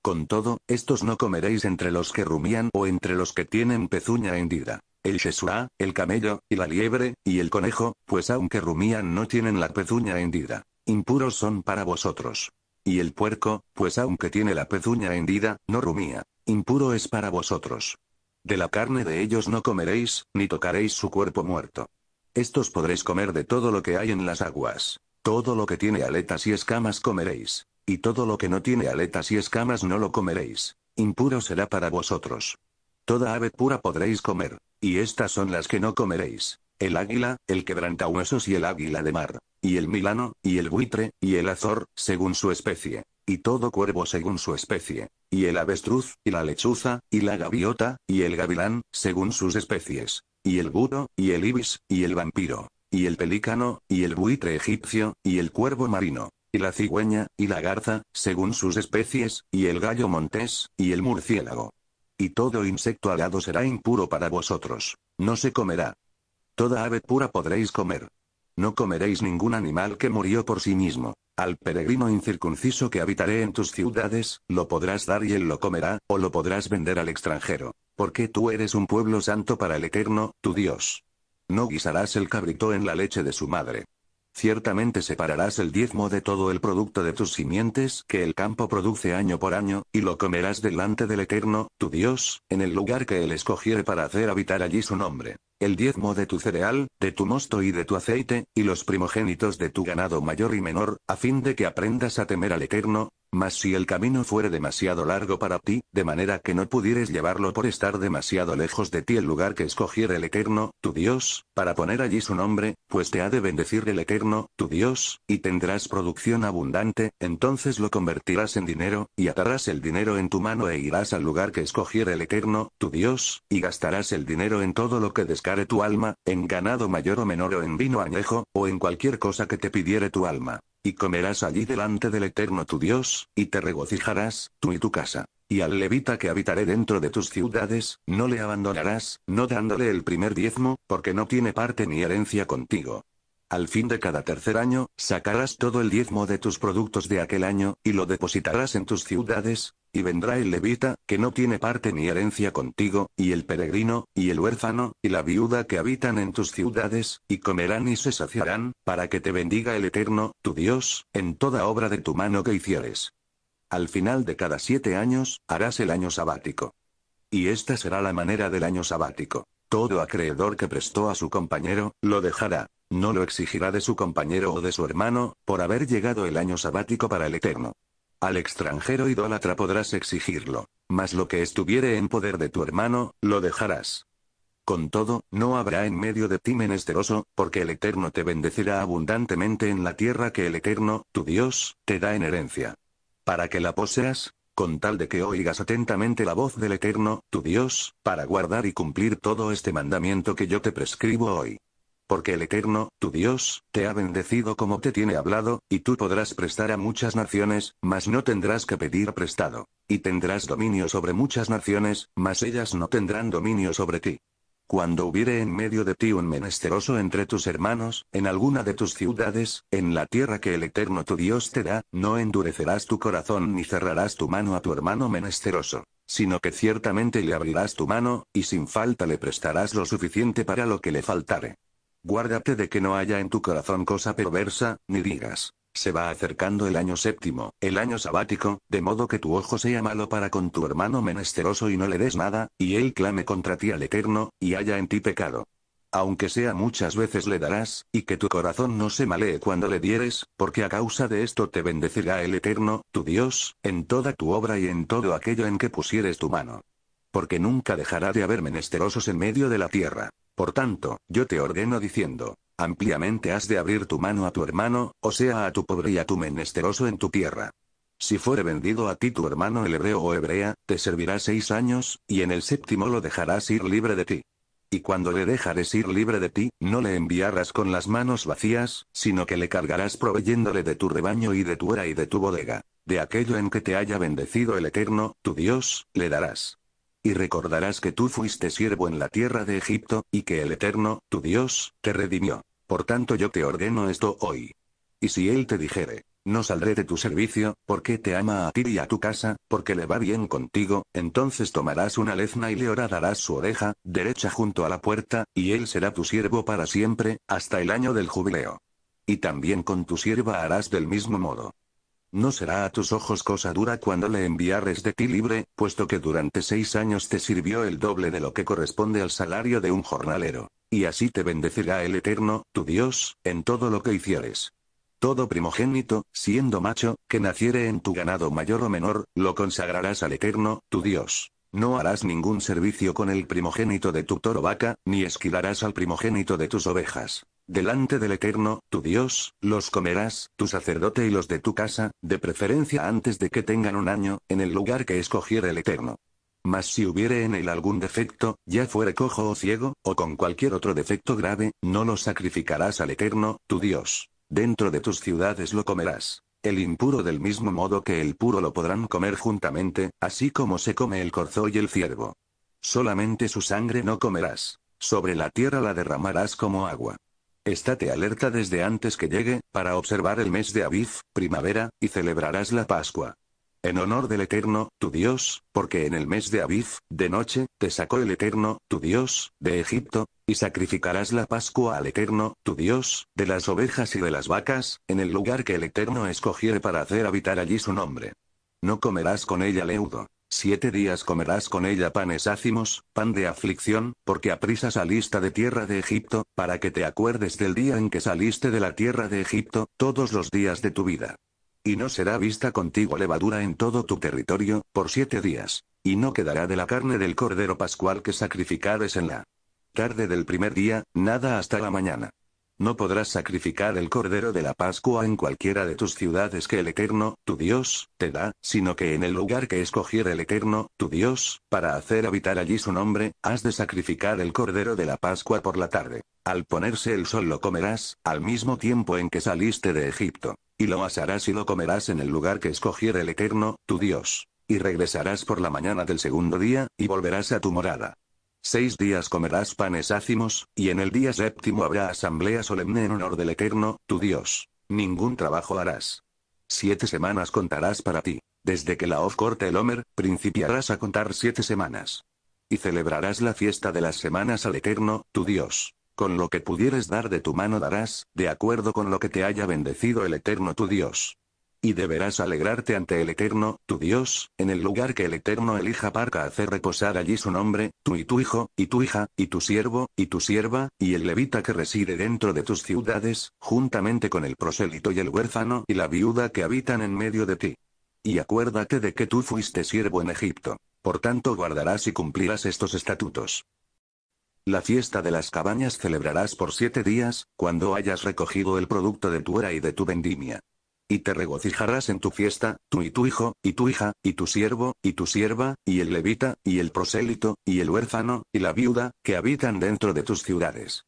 Con todo, estos no comeréis entre los que rumían o entre los que tienen pezuña hendida el shesuá, el camello, y la liebre, y el conejo, pues aunque rumían no tienen la pezuña hendida. Impuros son para vosotros. Y el puerco, pues aunque tiene la pezuña hendida, no rumía. Impuro es para vosotros. De la carne de ellos no comeréis, ni tocaréis su cuerpo muerto. Estos podréis comer de todo lo que hay en las aguas. Todo lo que tiene aletas y escamas comeréis. Y todo lo que no tiene aletas y escamas no lo comeréis. Impuro será para vosotros. Toda ave pura podréis comer. Y estas son las que no comeréis el águila, el quebrantahuesos y el águila de mar, y el milano, y el buitre, y el azor, según su especie, y todo cuervo según su especie, y el avestruz, y la lechuza, y la gaviota, y el gavilán, según sus especies, y el budo, y el ibis, y el vampiro, y el pelícano, y el buitre egipcio, y el cuervo marino, y la cigüeña, y la garza, según sus especies, y el gallo montés, y el murciélago. Y todo insecto alado será impuro para vosotros. No se comerá, Toda ave pura podréis comer. No comeréis ningún animal que murió por sí mismo. Al peregrino incircunciso que habitaré en tus ciudades, lo podrás dar y él lo comerá, o lo podrás vender al extranjero. Porque tú eres un pueblo santo para el Eterno, tu Dios. No guisarás el cabrito en la leche de su madre. Ciertamente separarás el diezmo de todo el producto de tus simientes que el campo produce año por año, y lo comerás delante del Eterno, tu Dios, en el lugar que él escogiere para hacer habitar allí su nombre. El diezmo de tu cereal, de tu mosto y de tu aceite, y los primogénitos de tu ganado mayor y menor, a fin de que aprendas a temer al Eterno, mas si el camino fuere demasiado largo para ti, de manera que no pudieres llevarlo por estar demasiado lejos de ti el lugar que escogiera el Eterno, tu Dios, para poner allí su nombre, pues te ha de bendecir el Eterno, tu Dios, y tendrás producción abundante, entonces lo convertirás en dinero, y atarás el dinero en tu mano e irás al lugar que escogiera el Eterno, tu Dios, y gastarás el dinero en todo lo que descare tu alma, en ganado mayor o menor o en vino añejo, o en cualquier cosa que te pidiere tu alma. Y comerás allí delante del Eterno tu Dios, y te regocijarás, tú y tu casa. Y al levita que habitaré dentro de tus ciudades, no le abandonarás, no dándole el primer diezmo, porque no tiene parte ni herencia contigo. Al fin de cada tercer año, sacarás todo el diezmo de tus productos de aquel año, y lo depositarás en tus ciudades, y vendrá el levita, que no tiene parte ni herencia contigo, y el peregrino, y el huérfano, y la viuda que habitan en tus ciudades, y comerán y se saciarán, para que te bendiga el Eterno, tu Dios, en toda obra de tu mano que hicieres. Al final de cada siete años, harás el año sabático. Y esta será la manera del año sabático. Todo acreedor que prestó a su compañero, lo dejará. No lo exigirá de su compañero o de su hermano, por haber llegado el año sabático para el Eterno. Al extranjero idólatra podrás exigirlo, mas lo que estuviere en poder de tu hermano, lo dejarás. Con todo, no habrá en medio de ti menesteroso, porque el Eterno te bendecirá abundantemente en la tierra que el Eterno, tu Dios, te da en herencia. Para que la poseas, con tal de que oigas atentamente la voz del Eterno, tu Dios, para guardar y cumplir todo este mandamiento que yo te prescribo hoy. Porque el Eterno, tu Dios, te ha bendecido como te tiene hablado, y tú podrás prestar a muchas naciones, mas no tendrás que pedir prestado. Y tendrás dominio sobre muchas naciones, mas ellas no tendrán dominio sobre ti. Cuando hubiere en medio de ti un menesteroso entre tus hermanos, en alguna de tus ciudades, en la tierra que el Eterno tu Dios te da, no endurecerás tu corazón ni cerrarás tu mano a tu hermano menesteroso, sino que ciertamente le abrirás tu mano, y sin falta le prestarás lo suficiente para lo que le faltare. Guárdate de que no haya en tu corazón cosa perversa, ni digas. Se va acercando el año séptimo, el año sabático, de modo que tu ojo sea malo para con tu hermano menesteroso y no le des nada, y él clame contra ti al Eterno, y haya en ti pecado. Aunque sea muchas veces le darás, y que tu corazón no se malee cuando le dieres, porque a causa de esto te bendecirá el Eterno, tu Dios, en toda tu obra y en todo aquello en que pusieres tu mano. Porque nunca dejará de haber menesterosos en medio de la tierra. Por tanto, yo te ordeno diciendo, ampliamente has de abrir tu mano a tu hermano, o sea a tu pobre y a tu menesteroso en tu tierra. Si fuere vendido a ti tu hermano el hebreo o hebrea, te servirá seis años, y en el séptimo lo dejarás ir libre de ti. Y cuando le dejares ir libre de ti, no le enviarás con las manos vacías, sino que le cargarás proveyéndole de tu rebaño y de tu era y de tu bodega. De aquello en que te haya bendecido el Eterno, tu Dios, le darás. Y recordarás que tú fuiste siervo en la tierra de Egipto, y que el Eterno, tu Dios, te redimió. Por tanto yo te ordeno esto hoy. Y si él te dijere, no saldré de tu servicio, porque te ama a ti y a tu casa, porque le va bien contigo, entonces tomarás una lezna y le horadarás su oreja, derecha junto a la puerta, y él será tu siervo para siempre, hasta el año del jubileo. Y también con tu sierva harás del mismo modo. No será a tus ojos cosa dura cuando le enviares de ti libre, puesto que durante seis años te sirvió el doble de lo que corresponde al salario de un jornalero. Y así te bendecirá el Eterno, tu Dios, en todo lo que hicieres. Todo primogénito, siendo macho, que naciere en tu ganado mayor o menor, lo consagrarás al Eterno, tu Dios. No harás ningún servicio con el primogénito de tu toro vaca, ni esquilarás al primogénito de tus ovejas. Delante del Eterno, tu Dios, los comerás, tu sacerdote y los de tu casa, de preferencia antes de que tengan un año, en el lugar que escogiere el Eterno. Mas si hubiere en él algún defecto, ya fuere cojo o ciego, o con cualquier otro defecto grave, no lo sacrificarás al Eterno, tu Dios. Dentro de tus ciudades lo comerás. El impuro del mismo modo que el puro lo podrán comer juntamente, así como se come el corzo y el ciervo. Solamente su sangre no comerás. Sobre la tierra la derramarás como agua. Estate alerta desde antes que llegue, para observar el mes de Aviv, primavera, y celebrarás la Pascua. en honor del Eterno, tu Dios, porque en el mes de Aviv, de noche, te sacó el Eterno, tu Dios, de Egipto, y sacrificarás la Pascua al Eterno, tu Dios, de las ovejas y de las vacas, en el lugar que el Eterno escogiere para hacer habitar allí su nombre. No comerás con ella leudo. Siete días comerás con ella panes ácimos, pan de aflicción, porque aprisa saliste de tierra de Egipto, para que te acuerdes del día en que saliste de la tierra de Egipto, todos los días de tu vida. Y no será vista contigo levadura en todo tu territorio, por siete días. Y no quedará de la carne del cordero pascual que sacrificares en la tarde del primer día, nada hasta la mañana. No podrás sacrificar el cordero de la Pascua en cualquiera de tus ciudades que el Eterno, tu Dios, te da, sino que en el lugar que escogiera el Eterno, tu Dios, para hacer habitar allí su nombre, has de sacrificar el cordero de la Pascua por la tarde. Al ponerse el sol lo comerás, al mismo tiempo en que saliste de Egipto. Y lo asarás y lo comerás en el lugar que escogiera el Eterno, tu Dios. Y regresarás por la mañana del segundo día, y volverás a tu morada. Seis días comerás panes ácimos, y en el día séptimo habrá asamblea solemne en honor del Eterno, tu Dios. Ningún trabajo harás. Siete semanas contarás para ti. Desde que la Of corte el Homer, principiarás a contar siete semanas. Y celebrarás la fiesta de las semanas al Eterno, tu Dios. Con lo que pudieres dar de tu mano darás, de acuerdo con lo que te haya bendecido el Eterno tu Dios. Y deberás alegrarte ante el Eterno, tu Dios, en el lugar que el Eterno elija para hacer reposar allí su nombre, tú y tu hijo, y tu hija, y tu siervo, y tu sierva, y el levita que reside dentro de tus ciudades, juntamente con el prosélito y el huérfano y la viuda que habitan en medio de ti. Y acuérdate de que tú fuiste siervo en Egipto. Por tanto guardarás y cumplirás estos estatutos. La fiesta de las cabañas celebrarás por siete días, cuando hayas recogido el producto de tu era y de tu vendimia. Y te regocijarás en tu fiesta, tú y tu hijo, y tu hija, y tu siervo, y tu sierva, y el levita, y el prosélito, y el huérfano, y la viuda, que habitan dentro de tus ciudades.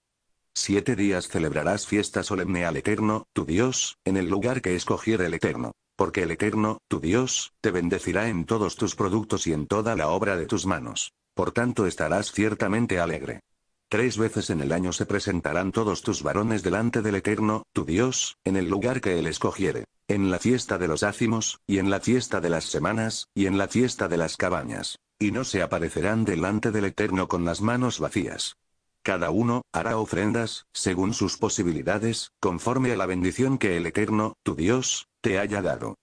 Siete días celebrarás fiesta solemne al Eterno, tu Dios, en el lugar que escogiere el Eterno. Porque el Eterno, tu Dios, te bendecirá en todos tus productos y en toda la obra de tus manos. Por tanto estarás ciertamente alegre. Tres veces en el año se presentarán todos tus varones delante del Eterno, tu Dios, en el lugar que él escogiere, en la fiesta de los ácimos, y en la fiesta de las semanas, y en la fiesta de las cabañas. Y no se aparecerán delante del Eterno con las manos vacías. Cada uno, hará ofrendas, según sus posibilidades, conforme a la bendición que el Eterno, tu Dios, te haya dado.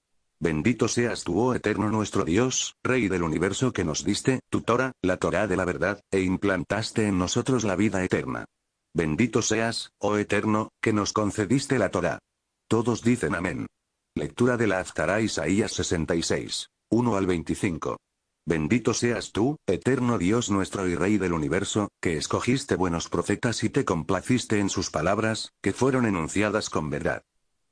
Bendito seas tú, oh eterno nuestro Dios, Rey del universo que nos diste, tu Torah, la Torah de la verdad, e implantaste en nosotros la vida eterna. Bendito seas, oh eterno, que nos concediste la Torah. Todos dicen amén. Lectura de la Aftará Isaías 66. 1 al 25. Bendito seas tú, eterno Dios nuestro y Rey del universo, que escogiste buenos profetas y te complaciste en sus palabras, que fueron enunciadas con verdad.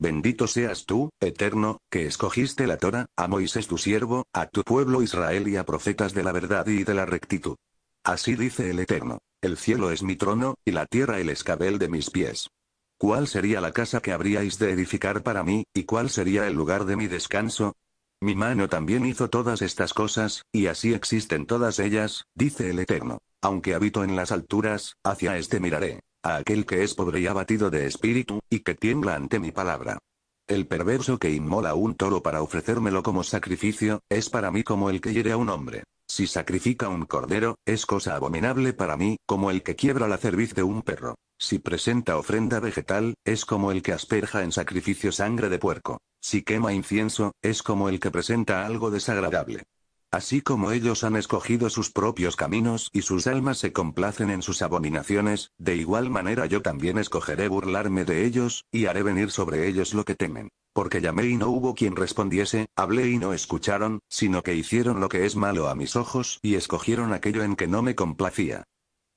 Bendito seas tú, Eterno, que escogiste la Torah, a Moisés tu siervo, a tu pueblo Israel y a profetas de la verdad y de la rectitud. Así dice el Eterno. El cielo es mi trono, y la tierra el escabel de mis pies. ¿Cuál sería la casa que habríais de edificar para mí, y cuál sería el lugar de mi descanso? Mi mano también hizo todas estas cosas, y así existen todas ellas, dice el Eterno. Aunque habito en las alturas, hacia este miraré a aquel que es pobre y abatido de espíritu, y que tiembla ante mi palabra. El perverso que inmola un toro para ofrecérmelo como sacrificio, es para mí como el que hiere a un hombre. Si sacrifica un cordero, es cosa abominable para mí, como el que quiebra la cerviz de un perro. Si presenta ofrenda vegetal, es como el que asperja en sacrificio sangre de puerco. Si quema incienso, es como el que presenta algo desagradable. Así como ellos han escogido sus propios caminos y sus almas se complacen en sus abominaciones, de igual manera yo también escogeré burlarme de ellos, y haré venir sobre ellos lo que temen. Porque llamé y no hubo quien respondiese, hablé y no escucharon, sino que hicieron lo que es malo a mis ojos y escogieron aquello en que no me complacía.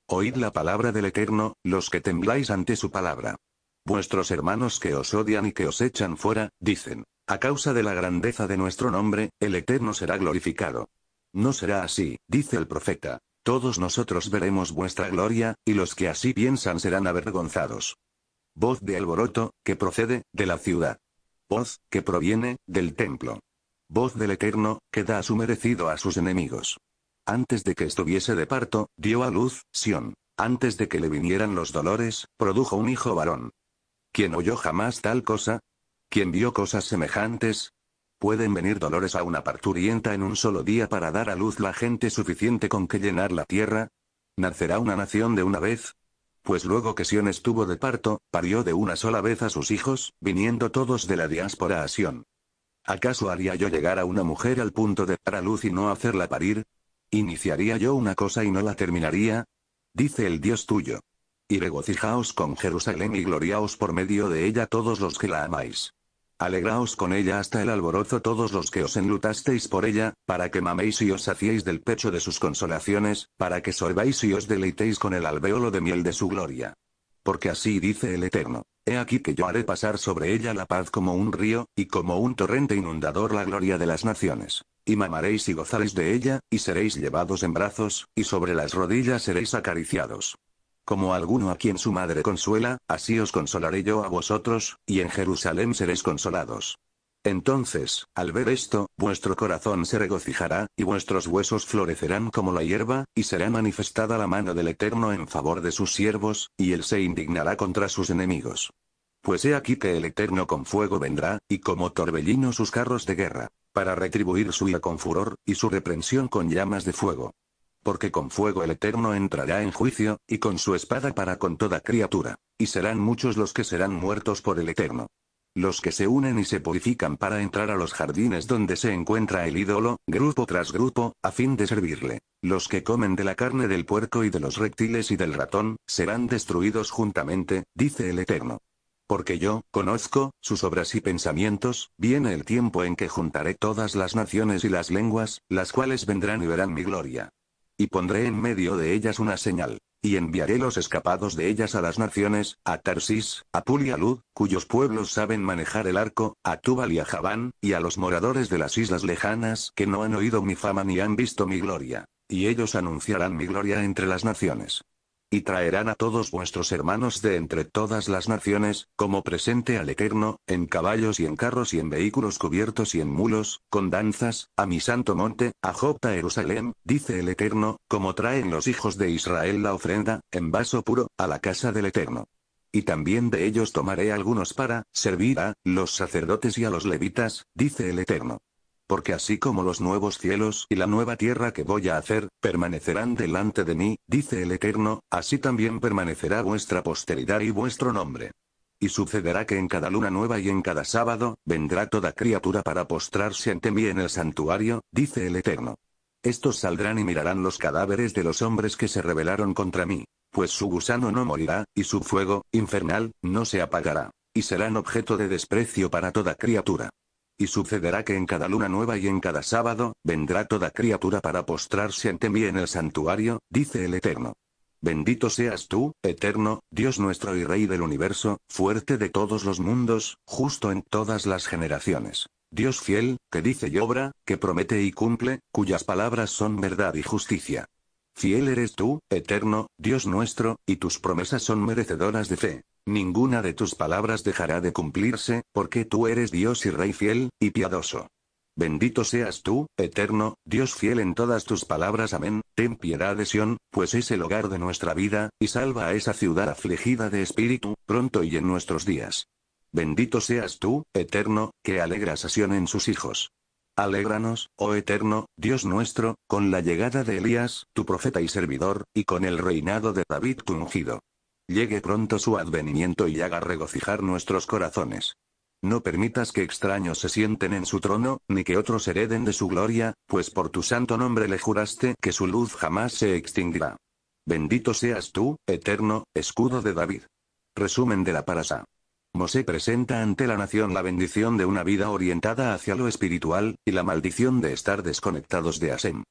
Oíd la palabra del Eterno, los que tembláis ante su palabra. Vuestros hermanos que os odian y que os echan fuera, dicen, a causa de la grandeza de nuestro nombre, el Eterno será glorificado. No será así, dice el profeta. Todos nosotros veremos vuestra gloria, y los que así piensan serán avergonzados. Voz de alboroto, que procede, de la ciudad. Voz, que proviene, del templo. Voz del Eterno, que da su merecido a sus enemigos. Antes de que estuviese de parto, dio a luz, Sión. Antes de que le vinieran los dolores, produjo un hijo varón. ¿Quién oyó jamás tal cosa? ¿Quién vio cosas semejantes? ¿Pueden venir dolores a una parturienta en un solo día para dar a luz la gente suficiente con que llenar la tierra? ¿Nacerá una nación de una vez? Pues luego que Sion estuvo de parto, parió de una sola vez a sus hijos, viniendo todos de la diáspora a Sion. ¿Acaso haría yo llegar a una mujer al punto de dar a luz y no hacerla parir? ¿Iniciaría yo una cosa y no la terminaría? Dice el Dios tuyo. Y regocijaos con Jerusalén y gloriaos por medio de ella todos los que la amáis. Alegraos con ella hasta el alborozo todos los que os enlutasteis por ella, para que maméis y os saciéis del pecho de sus consolaciones, para que sorbáis y os deleitéis con el alveolo de miel de su gloria. Porque así dice el Eterno. He aquí que yo haré pasar sobre ella la paz como un río, y como un torrente inundador la gloria de las naciones. Y mamaréis y gozaréis de ella, y seréis llevados en brazos, y sobre las rodillas seréis acariciados. Como alguno a quien su madre consuela, así os consolaré yo a vosotros, y en Jerusalén seréis consolados. Entonces, al ver esto, vuestro corazón se regocijará, y vuestros huesos florecerán como la hierba, y será manifestada la mano del Eterno en favor de sus siervos, y él se indignará contra sus enemigos. Pues he aquí que el Eterno con fuego vendrá, y como torbellino sus carros de guerra, para retribuir su ira con furor, y su reprensión con llamas de fuego porque con fuego el Eterno entrará en juicio, y con su espada para con toda criatura. Y serán muchos los que serán muertos por el Eterno. Los que se unen y se purifican para entrar a los jardines donde se encuentra el ídolo, grupo tras grupo, a fin de servirle. Los que comen de la carne del puerco y de los reptiles y del ratón, serán destruidos juntamente, dice el Eterno. Porque yo, conozco, sus obras y pensamientos, viene el tiempo en que juntaré todas las naciones y las lenguas, las cuales vendrán y verán mi gloria. Y pondré en medio de ellas una señal. Y enviaré los escapados de ellas a las naciones, a Tarsis, a Pul cuyos pueblos saben manejar el arco, a Tubal y a Javán, y a los moradores de las islas lejanas que no han oído mi fama ni han visto mi gloria. Y ellos anunciarán mi gloria entre las naciones. Y traerán a todos vuestros hermanos de entre todas las naciones, como presente al Eterno, en caballos y en carros y en vehículos cubiertos y en mulos, con danzas, a mi santo monte, a Jopta Jerusalén, dice el Eterno, como traen los hijos de Israel la ofrenda, en vaso puro, a la casa del Eterno. Y también de ellos tomaré algunos para, servir a, los sacerdotes y a los levitas, dice el Eterno porque así como los nuevos cielos y la nueva tierra que voy a hacer, permanecerán delante de mí, dice el Eterno, así también permanecerá vuestra posteridad y vuestro nombre. Y sucederá que en cada luna nueva y en cada sábado, vendrá toda criatura para postrarse ante mí en el santuario, dice el Eterno. Estos saldrán y mirarán los cadáveres de los hombres que se rebelaron contra mí, pues su gusano no morirá, y su fuego, infernal, no se apagará. Y serán objeto de desprecio para toda criatura. Y sucederá que en cada luna nueva y en cada sábado, vendrá toda criatura para postrarse ante mí en el santuario, dice el Eterno. Bendito seas tú, Eterno, Dios nuestro y Rey del universo, fuerte de todos los mundos, justo en todas las generaciones. Dios fiel, que dice y obra, que promete y cumple, cuyas palabras son verdad y justicia. Fiel eres tú, Eterno, Dios nuestro, y tus promesas son merecedoras de fe. Ninguna de tus palabras dejará de cumplirse, porque tú eres Dios y Rey fiel, y piadoso. Bendito seas tú, eterno, Dios fiel en todas tus palabras. Amén. Ten piedad de Sión, pues es el hogar de nuestra vida, y salva a esa ciudad afligida de espíritu, pronto y en nuestros días. Bendito seas tú, eterno, que alegras a Sión en sus hijos. Alégranos, oh eterno, Dios nuestro, con la llegada de Elías, tu profeta y servidor, y con el reinado de David tu ungido. Llegue pronto su advenimiento y haga regocijar nuestros corazones. No permitas que extraños se sienten en su trono, ni que otros hereden de su gloria, pues por tu santo nombre le juraste que su luz jamás se extinguirá. Bendito seas tú, eterno, escudo de David. Resumen de la parasa. Mosé presenta ante la nación la bendición de una vida orientada hacia lo espiritual, y la maldición de estar desconectados de Asem.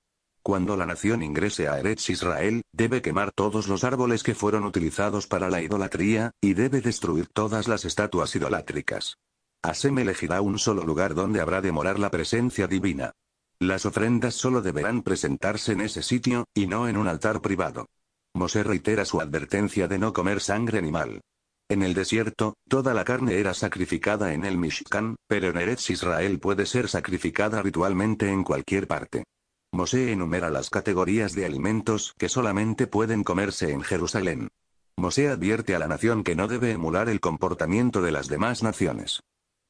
Cuando la nación ingrese a Eretz Israel, debe quemar todos los árboles que fueron utilizados para la idolatría, y debe destruir todas las estatuas idolátricas. Asem elegirá un solo lugar donde habrá de morar la presencia divina. Las ofrendas solo deberán presentarse en ese sitio, y no en un altar privado. Mosé reitera su advertencia de no comer sangre animal. En el desierto, toda la carne era sacrificada en el Mishkan, pero en Eretz Israel puede ser sacrificada ritualmente en cualquier parte. Mosé enumera las categorías de alimentos que solamente pueden comerse en Jerusalén. Mosé advierte a la nación que no debe emular el comportamiento de las demás naciones.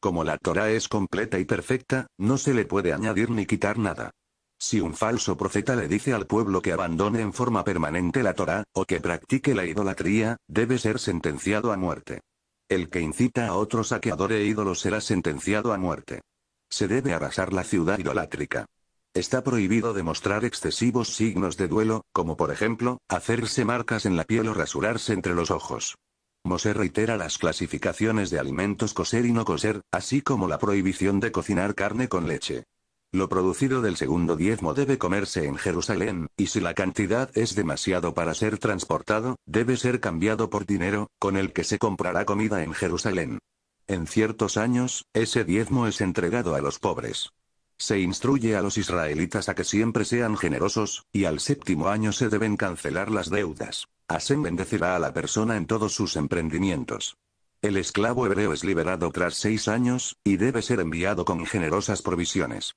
Como la Torah es completa y perfecta, no se le puede añadir ni quitar nada. Si un falso profeta le dice al pueblo que abandone en forma permanente la Torah, o que practique la idolatría, debe ser sentenciado a muerte. El que incita a otros a que adore ídolos será sentenciado a muerte. Se debe arrasar la ciudad idolátrica. Está prohibido demostrar excesivos signos de duelo, como por ejemplo, hacerse marcas en la piel o rasurarse entre los ojos. Mosé reitera las clasificaciones de alimentos coser y no coser, así como la prohibición de cocinar carne con leche. Lo producido del segundo diezmo debe comerse en Jerusalén, y si la cantidad es demasiado para ser transportado, debe ser cambiado por dinero, con el que se comprará comida en Jerusalén. En ciertos años, ese diezmo es entregado a los pobres. Se instruye a los israelitas a que siempre sean generosos, y al séptimo año se deben cancelar las deudas. Hashem bendecirá a la persona en todos sus emprendimientos. El esclavo hebreo es liberado tras seis años, y debe ser enviado con generosas provisiones.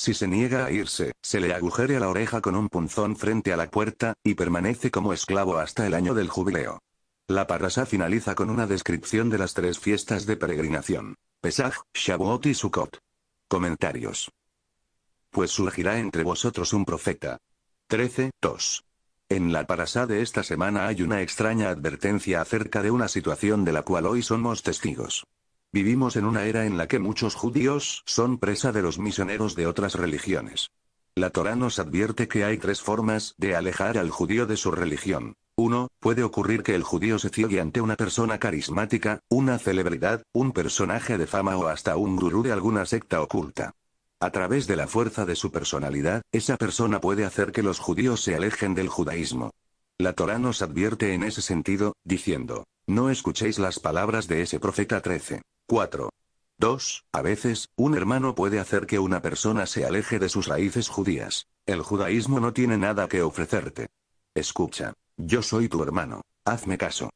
Si se niega a irse, se le agujerea la oreja con un punzón frente a la puerta, y permanece como esclavo hasta el año del jubileo. La parrasá finaliza con una descripción de las tres fiestas de peregrinación. Pesaj, Shavuot y Sukkot. Comentarios. Pues surgirá entre vosotros un profeta. 13. Tos. En la parasá de esta semana hay una extraña advertencia acerca de una situación de la cual hoy somos testigos. Vivimos en una era en la que muchos judíos son presa de los misioneros de otras religiones. La Torá nos advierte que hay tres formas de alejar al judío de su religión. 1. Puede ocurrir que el judío se ciegue ante una persona carismática, una celebridad, un personaje de fama o hasta un gurú de alguna secta oculta. A través de la fuerza de su personalidad, esa persona puede hacer que los judíos se alejen del judaísmo. La Torá nos advierte en ese sentido, diciendo, no escuchéis las palabras de ese profeta 13. 4. 2. A veces, un hermano puede hacer que una persona se aleje de sus raíces judías. El judaísmo no tiene nada que ofrecerte. Escucha. Yo soy tu hermano. Hazme caso.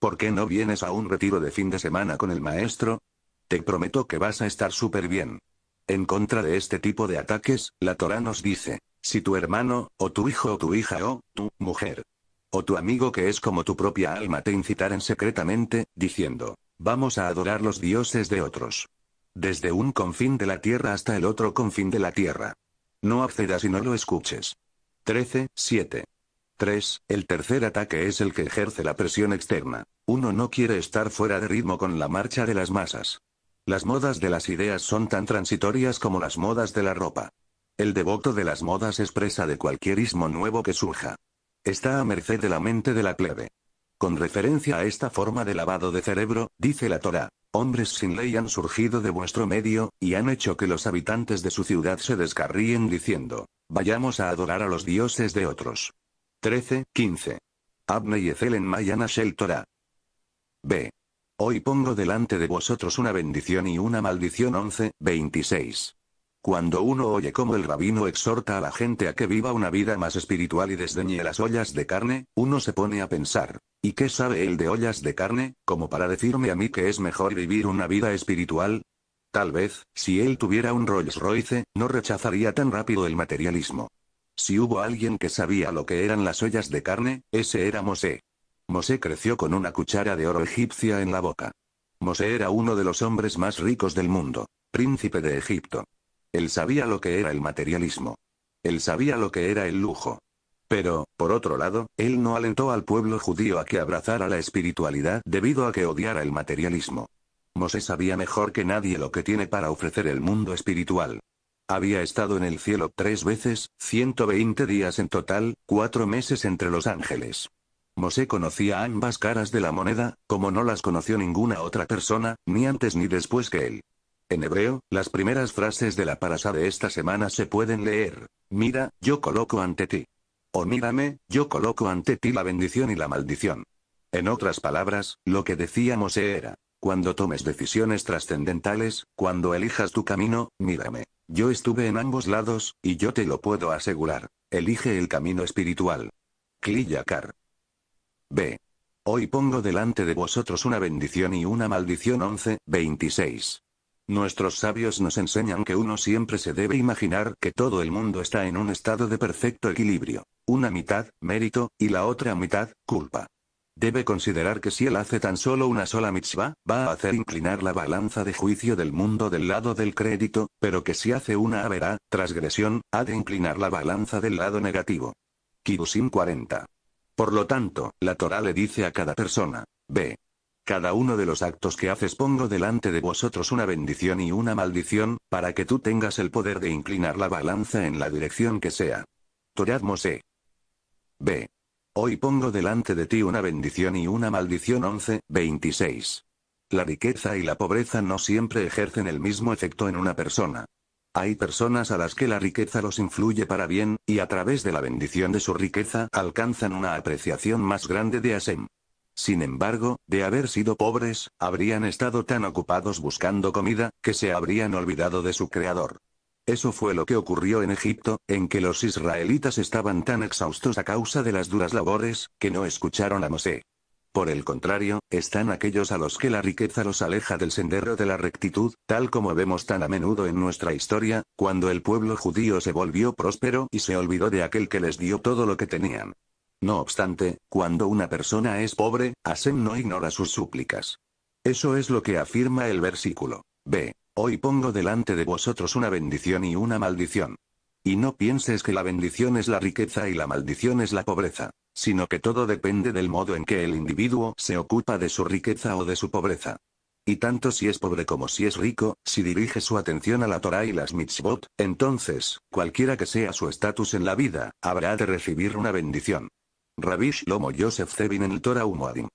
¿Por qué no vienes a un retiro de fin de semana con el maestro? Te prometo que vas a estar súper bien. En contra de este tipo de ataques, la Torah nos dice, si tu hermano, o tu hijo o tu hija o tu mujer, o tu amigo que es como tu propia alma te incitaren secretamente, diciendo, Vamos a adorar los dioses de otros. Desde un confín de la tierra hasta el otro confín de la tierra. No accedas y no lo escuches. 13, 7. 3. El tercer ataque es el que ejerce la presión externa. Uno no quiere estar fuera de ritmo con la marcha de las masas. Las modas de las ideas son tan transitorias como las modas de la ropa. El devoto de las modas es presa de cualquier ismo nuevo que surja. Está a merced de la mente de la plebe. Con referencia a esta forma de lavado de cerebro, dice la Torá, hombres sin ley han surgido de vuestro medio, y han hecho que los habitantes de su ciudad se descarríen diciendo, vayamos a adorar a los dioses de otros. 13, 15. Abne y Ezel en Mayana Shel Torah. B. Hoy pongo delante de vosotros una bendición y una maldición 11, 26. Cuando uno oye cómo el rabino exhorta a la gente a que viva una vida más espiritual y desdeñe las ollas de carne, uno se pone a pensar, ¿y qué sabe él de ollas de carne, como para decirme a mí que es mejor vivir una vida espiritual? Tal vez, si él tuviera un Rolls Royce, no rechazaría tan rápido el materialismo. Si hubo alguien que sabía lo que eran las ollas de carne, ese era Mosé. Mosé creció con una cuchara de oro egipcia en la boca. Mosé era uno de los hombres más ricos del mundo, príncipe de Egipto. Él sabía lo que era el materialismo. Él sabía lo que era el lujo. Pero, por otro lado, él no alentó al pueblo judío a que abrazara la espiritualidad debido a que odiara el materialismo. Mosé sabía mejor que nadie lo que tiene para ofrecer el mundo espiritual. Había estado en el cielo tres veces, 120 días en total, cuatro meses entre los ángeles. Mosé conocía ambas caras de la moneda, como no las conoció ninguna otra persona, ni antes ni después que él. En hebreo, las primeras frases de la parasá de esta semana se pueden leer. Mira, yo coloco ante ti. O mírame, yo coloco ante ti la bendición y la maldición. En otras palabras, lo que decía Mosé era, cuando tomes decisiones trascendentales, cuando elijas tu camino, mírame. Yo estuve en ambos lados, y yo te lo puedo asegurar. Elige el camino espiritual. Kliyakar. B. Hoy pongo delante de vosotros una bendición y una maldición 11, 26. Nuestros sabios nos enseñan que uno siempre se debe imaginar que todo el mundo está en un estado de perfecto equilibrio. Una mitad, mérito, y la otra mitad, culpa. debe considerar que si él hace tan solo una sola mitzvah, va a hacer inclinar la balanza de juicio del mundo del lado del crédito, pero que si hace una averá, transgresión, ha de inclinar la balanza del lado negativo. Kibusim 40. Por lo tanto, la Torah le dice a cada persona, ve. Cada uno de los actos que haces pongo delante de vosotros una bendición y una maldición, para que tú tengas el poder de inclinar la balanza en la dirección que sea. Torah Mosé. B. Hoy pongo delante de ti una bendición y una maldición 11, 26. La riqueza y la pobreza no siempre ejercen el mismo efecto en una persona. Hay personas a las que la riqueza los influye para bien, y a través de la bendición de su riqueza alcanzan una apreciación más grande de Hashem. Sin embargo, de haber sido pobres, habrían estado tan ocupados buscando comida, que se habrían olvidado de su Creador. Eso fue lo que ocurrió en Egipto, en que los israelitas estaban tan exhaustos a causa de las duras labores, que no escucharon a Mosé. Por el contrario, están aquellos a los que la riqueza los aleja del sendero de la rectitud, tal como vemos tan a menudo en nuestra historia, cuando el pueblo judío se volvió próspero y se olvidó de aquel que les dio todo lo que tenían. No obstante, cuando una persona es pobre, Hasem no ignora sus súplicas. Eso es lo que afirma el versículo. B. Hoy pongo delante de vosotros una bendición y una maldición. Y no pienses que la bendición es la riqueza y la maldición es la pobreza, sino que todo depende del modo en que el individuo se ocupa de su riqueza o de su pobreza. Y tanto si es pobre como si es rico, si dirige su atención a la Torah y las mitzvot, entonces, cualquiera que sea su estatus en la vida, habrá de recibir una bendición. Rabish Lomo Yosef Zebin en el Torah Umuadim.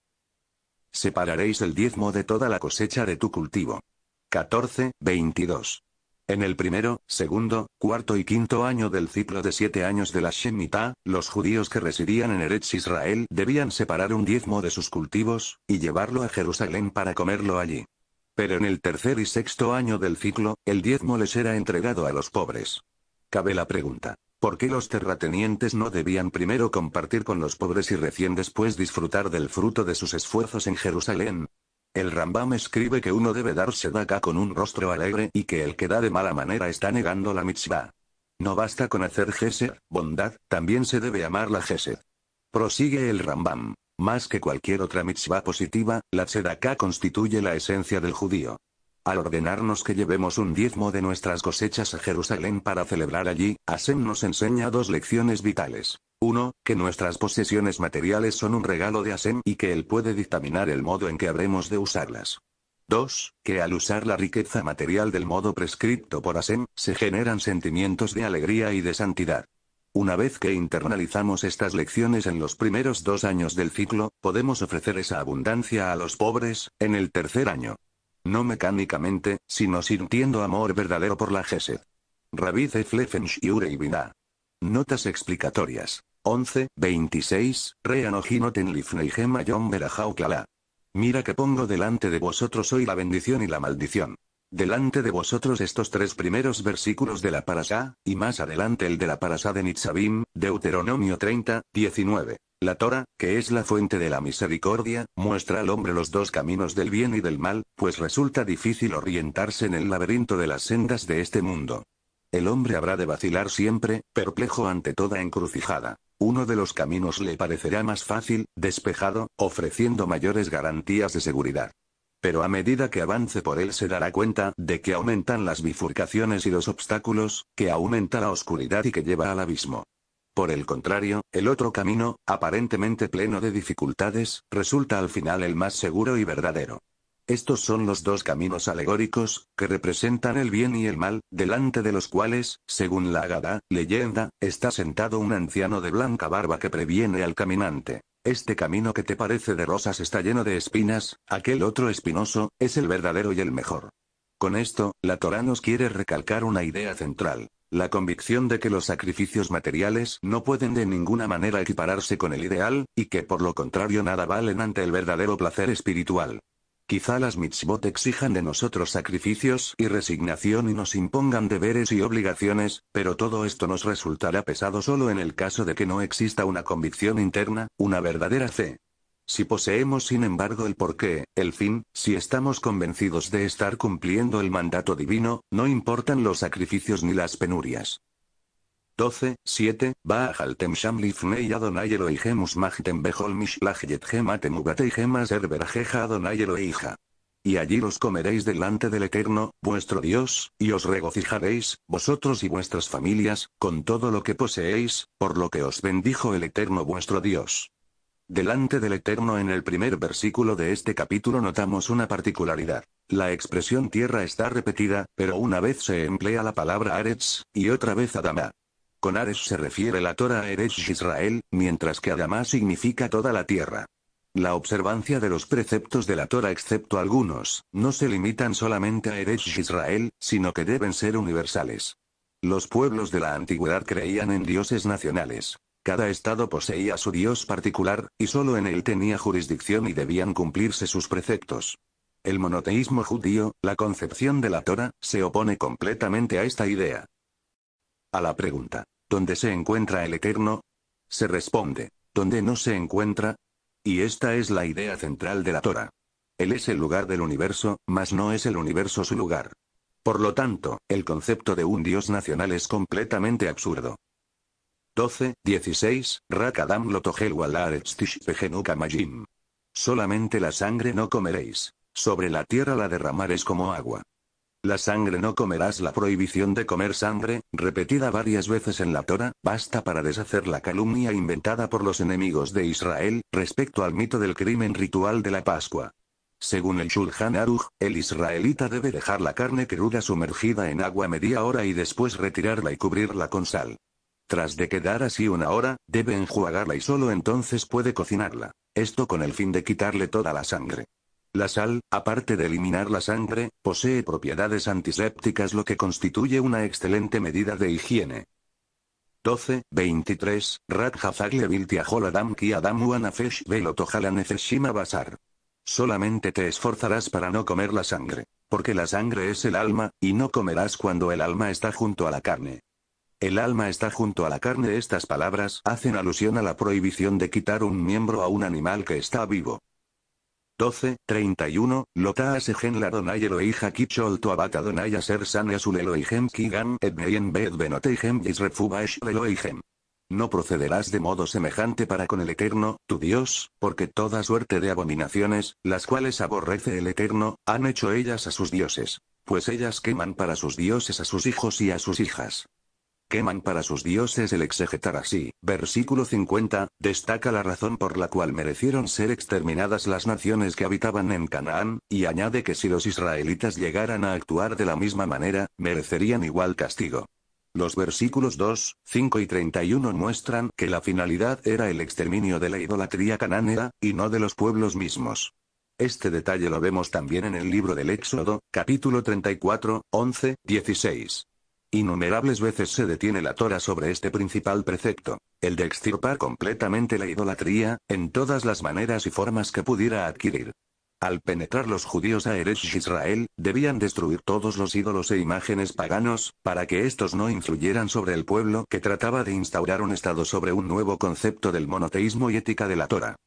Separaréis el diezmo de toda la cosecha de tu cultivo. 14, 22. En el primero, segundo, cuarto y quinto año del ciclo de siete años de la Shemitah, los judíos que residían en Eretz Israel debían separar un diezmo de sus cultivos, y llevarlo a Jerusalén para comerlo allí. Pero en el tercer y sexto año del ciclo, el diezmo les era entregado a los pobres. Cabe la pregunta. ¿Por qué los terratenientes no debían primero compartir con los pobres y recién después disfrutar del fruto de sus esfuerzos en Jerusalén? El Rambam escribe que uno debe darse daca con un rostro alegre y que el que da de mala manera está negando la mitzvah. No basta con hacer gesed, bondad, también se debe amar la gesed. Prosigue el Rambam. Más que cualquier otra mitzvah positiva, la tzedakah constituye la esencia del judío. Al ordenarnos que llevemos un diezmo de nuestras cosechas a Jerusalén para celebrar allí, Hasem nos enseña dos lecciones vitales. 1. Que nuestras posesiones materiales son un regalo de Hasem y que Él puede dictaminar el modo en que habremos de usarlas. 2. Que al usar la riqueza material del modo prescripto por Hasem, se generan sentimientos de alegría y de santidad. Una vez que internalizamos estas lecciones en los primeros dos años del ciclo, podemos ofrecer esa abundancia a los pobres, en el tercer año. No mecánicamente, sino sintiendo amor verdadero por la Gesed. Rabbi Zeflefen Shiure Notas explicatorias. 11, 26, Reanojinoten Lifneigem Ayom Klala. Mira que pongo delante de vosotros hoy la bendición y la maldición. Delante de vosotros estos tres primeros versículos de la Parashá, y más adelante el de la Parashá de Nitzabim, Deuteronomio 30, 19. La Torah, que es la fuente de la misericordia, muestra al hombre los dos caminos del bien y del mal, pues resulta difícil orientarse en el laberinto de las sendas de este mundo. El hombre habrá de vacilar siempre, perplejo ante toda encrucijada. Uno de los caminos le parecerá más fácil, despejado, ofreciendo mayores garantías de seguridad. Pero a medida que avance por él se dará cuenta de que aumentan las bifurcaciones y los obstáculos, que aumenta la oscuridad y que lleva al abismo. Por el contrario, el otro camino, aparentemente pleno de dificultades, resulta al final el más seguro y verdadero. Estos son los dos caminos alegóricos, que representan el bien y el mal, delante de los cuales, según la Agada, leyenda, está sentado un anciano de blanca barba que previene al caminante. Este camino que te parece de rosas está lleno de espinas, aquel otro espinoso, es el verdadero y el mejor. Con esto, la Torah nos quiere recalcar una idea central. La convicción de que los sacrificios materiales no pueden de ninguna manera equipararse con el ideal, y que por lo contrario nada valen ante el verdadero placer espiritual. Quizá las mitzvot exijan de nosotros sacrificios y resignación y nos impongan deberes y obligaciones, pero todo esto nos resultará pesado solo en el caso de que no exista una convicción interna, una verdadera fe. Si poseemos sin embargo el porqué, el fin, si estamos convencidos de estar cumpliendo el mandato divino, no importan los sacrificios ni las penurias. 12, 7, Baajaltem Shamlifnei Adonai Elohim Usmachtem Behol Mishlach Yethem Atem Ubateihem Aser Adonai Elohija. Y allí los comeréis delante del Eterno, vuestro Dios, y os regocijaréis, vosotros y vuestras familias, con todo lo que poseéis, por lo que os bendijo el Eterno vuestro Dios. Delante del Eterno en el primer versículo de este capítulo notamos una particularidad. La expresión tierra está repetida, pero una vez se emplea la palabra Aretz, y otra vez Adama. Con Ares se refiere la Torah Eretz Israel, mientras que Adama significa toda la tierra. La observancia de los preceptos de la Torah excepto algunos, no se limitan solamente a Eretz Israel, sino que deben ser universales. Los pueblos de la antigüedad creían en dioses nacionales. Cada estado poseía su dios particular, y solo en él tenía jurisdicción y debían cumplirse sus preceptos. El monoteísmo judío, la concepción de la Torah, se opone completamente a esta idea. A la pregunta, ¿Dónde se encuentra el Eterno? Se responde, ¿dónde no se encuentra? Y esta es la idea central de la Torah. Él es el lugar del universo, mas no es el universo su lugar. Por lo tanto, el concepto de un Dios nacional es completamente absurdo. 12, 16, Rakadam. Solamente la sangre no comeréis. Sobre la tierra la derramares como agua. La sangre no comerás la prohibición de comer sangre, repetida varias veces en la Torah, basta para deshacer la calumnia inventada por los enemigos de Israel, respecto al mito del crimen ritual de la Pascua. Según el Shulchan Aruch, el israelita debe dejar la carne cruda sumergida en agua media hora y después retirarla y cubrirla con sal. Tras de quedar así una hora, debe enjuagarla y solo entonces puede cocinarla. Esto con el fin de quitarle toda la sangre. La sal, aparte de eliminar la sangre, posee propiedades antisépticas lo que constituye una excelente medida de higiene. 12, 23, Rat Adam ki Adamu anafesh basar. Solamente te esforzarás para no comer la sangre. Porque la sangre es el alma, y no comerás cuando el alma está junto a la carne. El alma está junto a la carne. Estas palabras hacen alusión a la prohibición de quitar un miembro a un animal que está vivo. 12, 31, Lota Asegen la Donai Elohija Kichol Toabat Adonai Aser San Yasul Elohijem Kigan Ebneyen Bed Benoteijem Yisrefubash Elohijem. No procederás de modo semejante para con el Eterno, tu Dios, porque toda suerte de abominaciones, las cuales aborrece el Eterno, han hecho ellas a sus dioses. Pues ellas queman para sus dioses a sus hijos y a sus hijas queman para sus dioses el exegetar así. Versículo 50, destaca la razón por la cual merecieron ser exterminadas las naciones que habitaban en Canaán, y añade que si los israelitas llegaran a actuar de la misma manera, merecerían igual castigo. Los versículos 2, 5 y 31 muestran que la finalidad era el exterminio de la idolatría canánea, y no de los pueblos mismos. Este detalle lo vemos también en el libro del Éxodo, capítulo 34, 11, 16. Innumerables veces se detiene la Torah sobre este principal precepto, el de extirpar completamente la idolatría, en todas las maneras y formas que pudiera adquirir. Al penetrar los judíos a Eresh Israel, debían destruir todos los ídolos e imágenes paganos, para que estos no influyeran sobre el pueblo que trataba de instaurar un estado sobre un nuevo concepto del monoteísmo y ética de la Torah.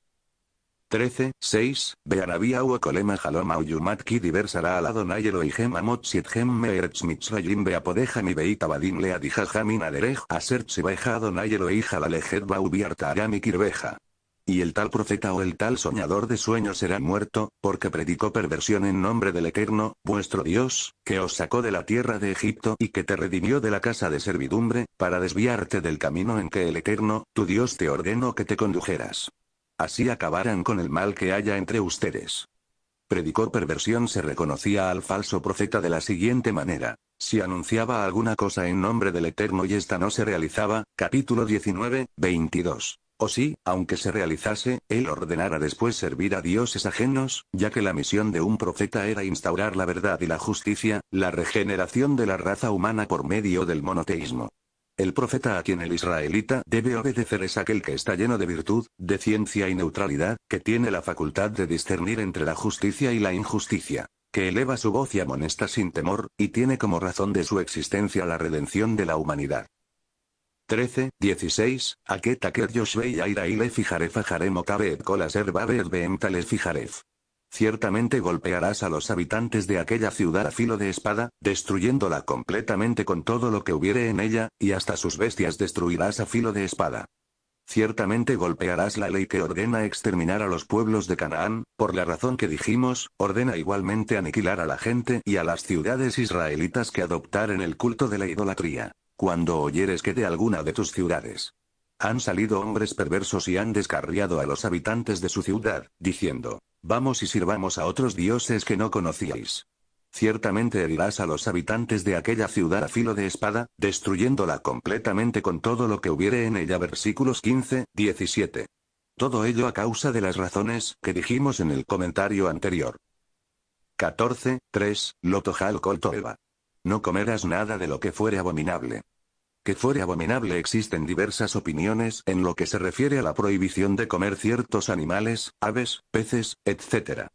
13, 6, Beanabia u kolema halom yumat ki diversara al Adonai Elohim amot siethem meeretz mitzrayim beapodeja mi beita badim leadija jamin aderej aser tzibeja Adonai Elohija la lejet baubiarta arami kirbeja. Y el tal profeta o el tal soñador de sueños será muerto, porque predicó perversión en nombre del Eterno, vuestro Dios, que os sacó de la tierra de Egipto y que te redimió de la casa de servidumbre, para desviarte del camino en que el Eterno, tu Dios te ordenó que te condujeras. Así acabarán con el mal que haya entre ustedes. Predicó perversión se reconocía al falso profeta de la siguiente manera. Si anunciaba alguna cosa en nombre del Eterno y ésta no se realizaba, capítulo 19, 22. O si, aunque se realizase, él ordenara después servir a dioses ajenos, ya que la misión de un profeta era instaurar la verdad y la justicia, la regeneración de la raza humana por medio del monoteísmo. El profeta a quien el israelita debe obedecer es aquel que está lleno de virtud, de ciencia y neutralidad, que tiene la facultad de discernir entre la justicia y la injusticia, que eleva su voz y amonesta sin temor, y tiene como razón de su existencia la redención de la humanidad. 13, 16, Aket Yoshvei Aira Ile Fijaref Ajarem Fijaref. Ciertamente golpearás a los habitantes de aquella ciudad a filo de espada, destruyéndola completamente con todo lo que hubiere en ella, y hasta sus bestias destruirás a filo de espada. Ciertamente golpearás la ley que ordena exterminar a los pueblos de Canaán, por la razón que dijimos, ordena igualmente aniquilar a la gente y a las ciudades israelitas que adoptaren el culto de la idolatría. Cuando oyeres que de alguna de tus ciudades han salido hombres perversos y han descarriado a los habitantes de su ciudad, diciendo, Vamos y sirvamos a otros dioses que no conocíais. Ciertamente herirás a los habitantes de aquella ciudad a filo de espada, destruyéndola completamente con todo lo que hubiere en ella. Versículos 15, 17. Todo ello a causa de las razones que dijimos en el comentario anterior. 14, 3, Lotojal Koltoeva. No comerás nada de lo que fuere abominable que fuere abominable existen diversas opiniones en lo que se refiere a la prohibición de comer ciertos animales, aves, peces, etc.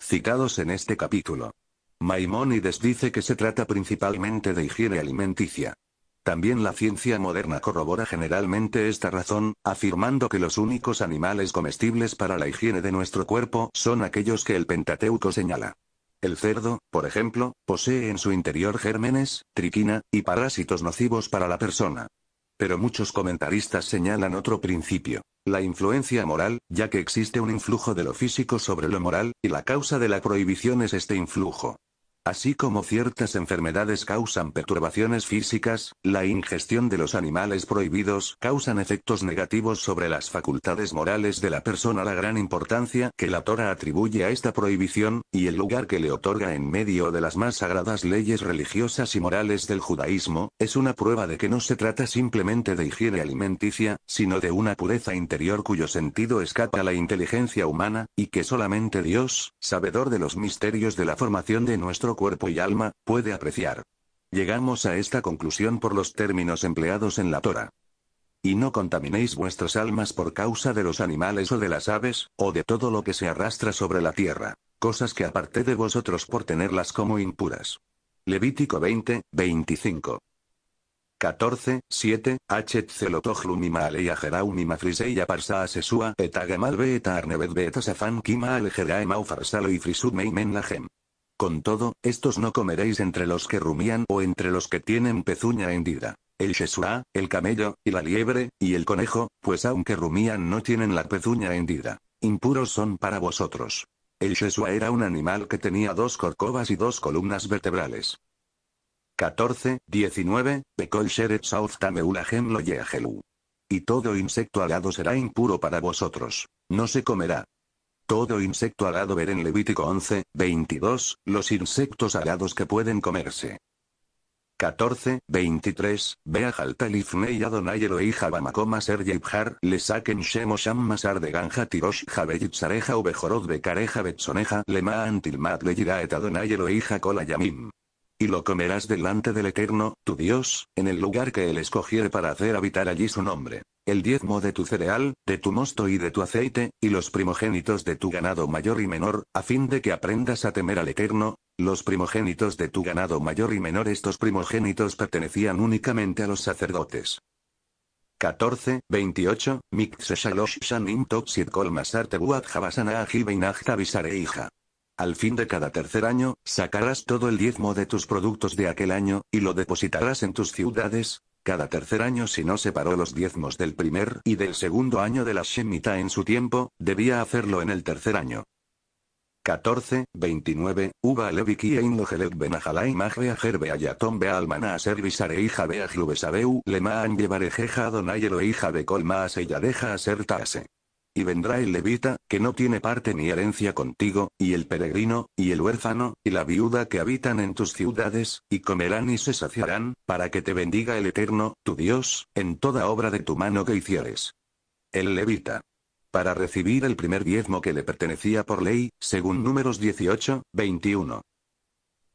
Citados en este capítulo. Maimónides dice que se trata principalmente de higiene alimenticia. También la ciencia moderna corrobora generalmente esta razón, afirmando que los únicos animales comestibles para la higiene de nuestro cuerpo son aquellos que el Pentateuco señala. El cerdo, por ejemplo, posee en su interior gérmenes, triquina, y parásitos nocivos para la persona. Pero muchos comentaristas señalan otro principio, la influencia moral, ya que existe un influjo de lo físico sobre lo moral, y la causa de la prohibición es este influjo. Así como ciertas enfermedades causan perturbaciones físicas, la ingestión de los animales prohibidos causan efectos negativos sobre las facultades morales de la persona. La gran importancia que la Torah atribuye a esta prohibición, y el lugar que le otorga en medio de las más sagradas leyes religiosas y morales del judaísmo, es una prueba de que no se trata simplemente de higiene alimenticia, sino de una pureza interior cuyo sentido escapa a la inteligencia humana, y que solamente Dios, sabedor de los misterios de la formación de nuestro cuerpo y alma, puede apreciar. Llegamos a esta conclusión por los términos empleados en la Torah. Y no contaminéis vuestras almas por causa de los animales o de las aves, o de todo lo que se arrastra sobre la tierra, cosas que aparté de vosotros por tenerlas como impuras. Levítico 20, 25. 14, 7, Hachet celotojlumima aleia jeraumima friseia parsa asesua etagamal beeta arnevet beeta safan kima al jeraemau farsalo y frisud meimen lahem. Con todo, estos no comeréis entre los que rumían o entre los que tienen pezuña hendida. El shesua, el camello, y la liebre, y el conejo, pues aunque rumían no tienen la pezuña hendida. Impuros son para vosotros. El shesua era un animal que tenía dos corcovas y dos columnas vertebrales. 14, 19, Bekol Sheret South Tameulahem lo Y todo insecto alado será impuro para vosotros. No se comerá. Todo insecto alado ver en Levítico 11, 22, los insectos alados que pueden comerse. 14, 23, Bea Jaltalifnei Adonai Eloi Jabamacoma Ser Yibhar, le saquen Shemo Masar de Ganja Tirosh Jabeyit Sareja Ubejorod Bekareja Betsoneja Lema Antilmat Le et Adonai Eloi Jacola Yamim. Y lo comerás delante del Eterno, tu Dios, en el lugar que él escogiere para hacer habitar allí su nombre el diezmo de tu cereal, de tu mosto y de tu aceite, y los primogénitos de tu ganado mayor y menor, a fin de que aprendas a temer al Eterno, los primogénitos de tu ganado mayor y menor estos primogénitos pertenecían únicamente a los sacerdotes. 14, 28, Mikseshalosh Shanim Toxit Kol Javasana hija. Al fin de cada tercer año, sacarás todo el diezmo de tus productos de aquel año, y lo depositarás en tus ciudades, cada tercer año si no separó los diezmos del primer y del segundo año de la Shemitah en su tiempo, debía hacerlo en el tercer año. 14, 29, Uba Leviki ein logelet benajalai magbe ajerbe ayatom be almana servisare hija be ajlubesabeu lemaan llevarejeja adonai hija be colma deja aser taase. Y vendrá el levita, que no tiene parte ni herencia contigo, y el peregrino, y el huérfano, y la viuda que habitan en tus ciudades, y comerán y se saciarán, para que te bendiga el Eterno, tu Dios, en toda obra de tu mano que hicieres. El levita. Para recibir el primer diezmo que le pertenecía por ley, según números 18, 21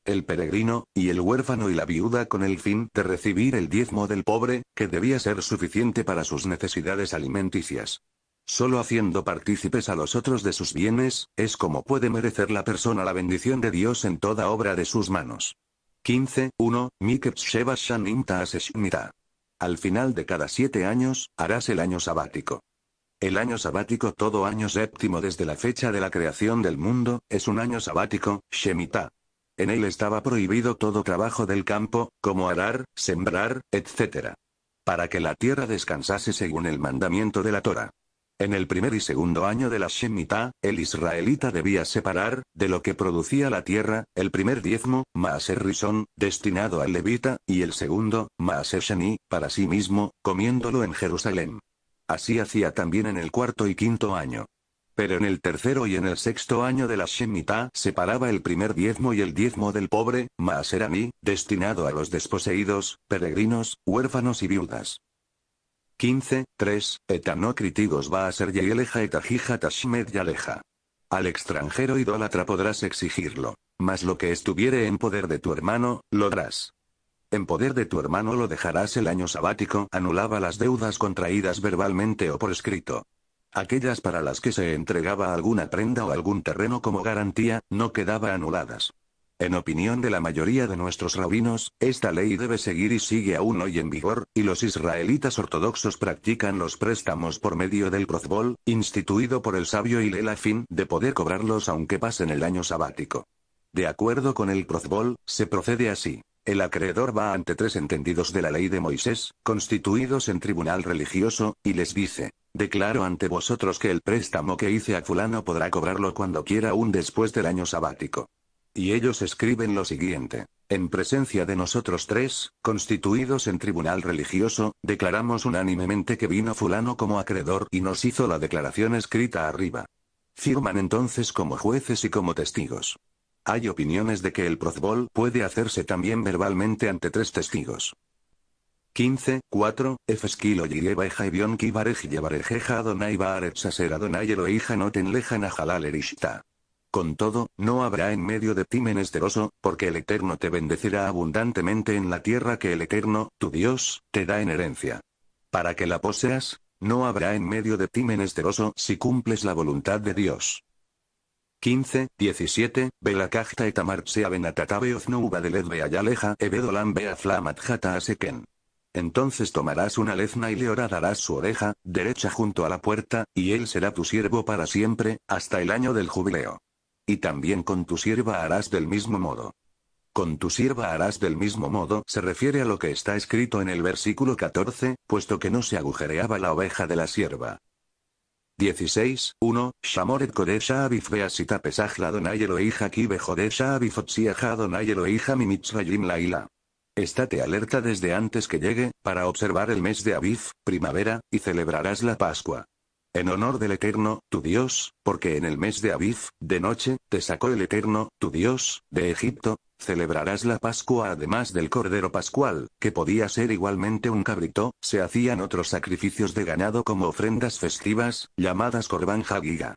el peregrino, y el huérfano y la viuda con el fin de recibir el diezmo del pobre, que debía ser suficiente para sus necesidades alimenticias. Solo haciendo partícipes a los otros de sus bienes, es como puede merecer la persona la bendición de Dios en toda obra de sus manos. 15. 1. Sheva Shanim Al final de cada siete años, harás el año sabático. El año sabático todo año séptimo desde la fecha de la creación del mundo, es un año sabático, Shemitah. En él estaba prohibido todo trabajo del campo, como arar, sembrar, etc. Para que la tierra descansase según el mandamiento de la Torah. En el primer y segundo año de la Shemitah, el israelita debía separar, de lo que producía la tierra, el primer diezmo, Maaser Rison, destinado al levita, y el segundo, Maaser Shani, para sí mismo, comiéndolo en Jerusalén. Así hacía también en el cuarto y quinto año. Pero en el tercero y en el sexto año de la Shemitah separaba el primer diezmo y el diezmo del pobre, Maaser destinado a los desposeídos, peregrinos, huérfanos y viudas. 15, 3, etano critigos va a ser yeleja etajija tashmed yaleja. Al extranjero idólatra podrás exigirlo. Mas lo que estuviere en poder de tu hermano, lo darás. En poder de tu hermano lo dejarás el año sabático, anulaba las deudas contraídas verbalmente o por escrito. Aquellas para las que se entregaba alguna prenda o algún terreno como garantía, no quedaba anuladas. En opinión de la mayoría de nuestros rabinos, esta ley debe seguir y sigue aún hoy en vigor, y los israelitas ortodoxos practican los préstamos por medio del prozbol, instituido por el sabio Hillel a fin de poder cobrarlos aunque pasen el año sabático. De acuerdo con el prozbol, se procede así. El acreedor va ante tres entendidos de la ley de Moisés, constituidos en tribunal religioso, y les dice, declaro ante vosotros que el préstamo que hice a fulano podrá cobrarlo cuando quiera aún después del año sabático. Y ellos escriben lo siguiente. En presencia de nosotros tres, constituidos en tribunal religioso, declaramos unánimemente que vino fulano como acreedor y nos hizo la declaración escrita arriba. Firman entonces como jueces y como testigos. Hay opiniones de que el prozbol puede hacerse también verbalmente ante tres testigos. 15, 4, Efeskilo Yireba Eja ki Barej Yebarejeja Adonai Baaret Saser Adonai Eloija Noten Leja Nahalal Erishta. Con todo, no habrá en medio de ti menesteroso, porque el Eterno te bendecirá abundantemente en la tierra que el Eterno, tu Dios, te da en herencia. Para que la poseas, no habrá en medio de ti menesteroso si cumples la voluntad de Dios. 15, 17, Belakachta etamartsea benatatabe oznuba deled beayaleja ebedolam beaflamat jata aseken. Entonces tomarás una lezna y le horadarás su oreja, derecha junto a la puerta, y él será tu siervo para siempre, hasta el año del jubileo. Y también con tu sierva harás del mismo modo. Con tu sierva harás del mismo modo se refiere a lo que está escrito en el versículo 14, puesto que no se agujereaba la oveja de la sierva. 16, 1, Shamoret Kodesha Abif Pesach Ladonai Elohija Kibe Adonai Elohija Mimitzrayim Laila. Estate alerta desde antes que llegue, para observar el mes de Abif, primavera, y celebrarás la Pascua en honor del Eterno, tu Dios, porque en el mes de Aviv, de noche, te sacó el Eterno, tu Dios, de Egipto, celebrarás la Pascua además del Cordero Pascual, que podía ser igualmente un cabrito, se hacían otros sacrificios de ganado como ofrendas festivas, llamadas Korban Hagiga.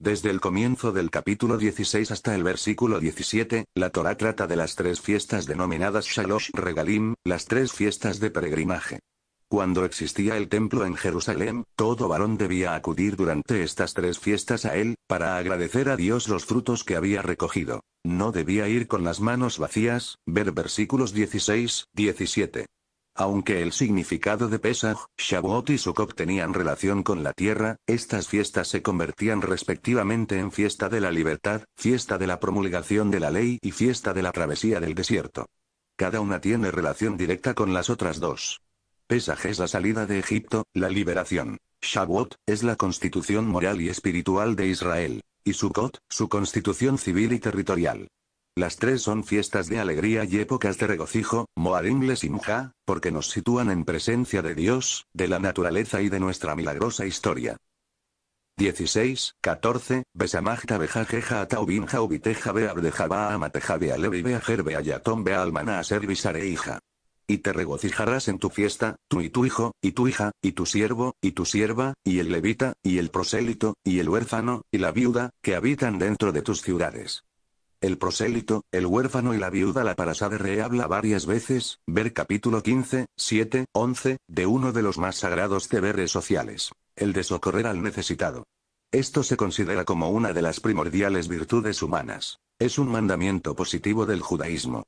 Desde el comienzo del capítulo 16 hasta el versículo 17, la Torah trata de las tres fiestas denominadas Shalosh Regalim, las tres fiestas de peregrinaje. Cuando existía el templo en Jerusalén, todo varón debía acudir durante estas tres fiestas a él, para agradecer a Dios los frutos que había recogido. No debía ir con las manos vacías, ver versículos 16, 17. Aunque el significado de Pesach, Shavuot y Sukkot tenían relación con la tierra, estas fiestas se convertían respectivamente en fiesta de la libertad, fiesta de la promulgación de la ley y fiesta de la travesía del desierto. Cada una tiene relación directa con las otras dos. Pesaj es la salida de Egipto, la liberación. Shavuot, es la constitución moral y espiritual de Israel. Y Sukkot, su constitución civil y territorial. Las tres son fiestas de alegría y épocas de regocijo, Moadim y Simha, porque nos sitúan en presencia de Dios, de la naturaleza y de nuestra milagrosa historia. 16, 14, Besamachta bejajeja ataubinja ubiteja beabdeja amateja bealevi beajer beayatom bealmana aser hija. Y te regocijarás en tu fiesta, tú y tu hijo, y tu hija, y tu siervo, y tu sierva, y el levita, y el prosélito, y el huérfano, y la viuda, que habitan dentro de tus ciudades. El prosélito, el huérfano y la viuda la de re habla varias veces, ver capítulo 15, 7, 11, de uno de los más sagrados deberes sociales, el de socorrer al necesitado. Esto se considera como una de las primordiales virtudes humanas. Es un mandamiento positivo del judaísmo.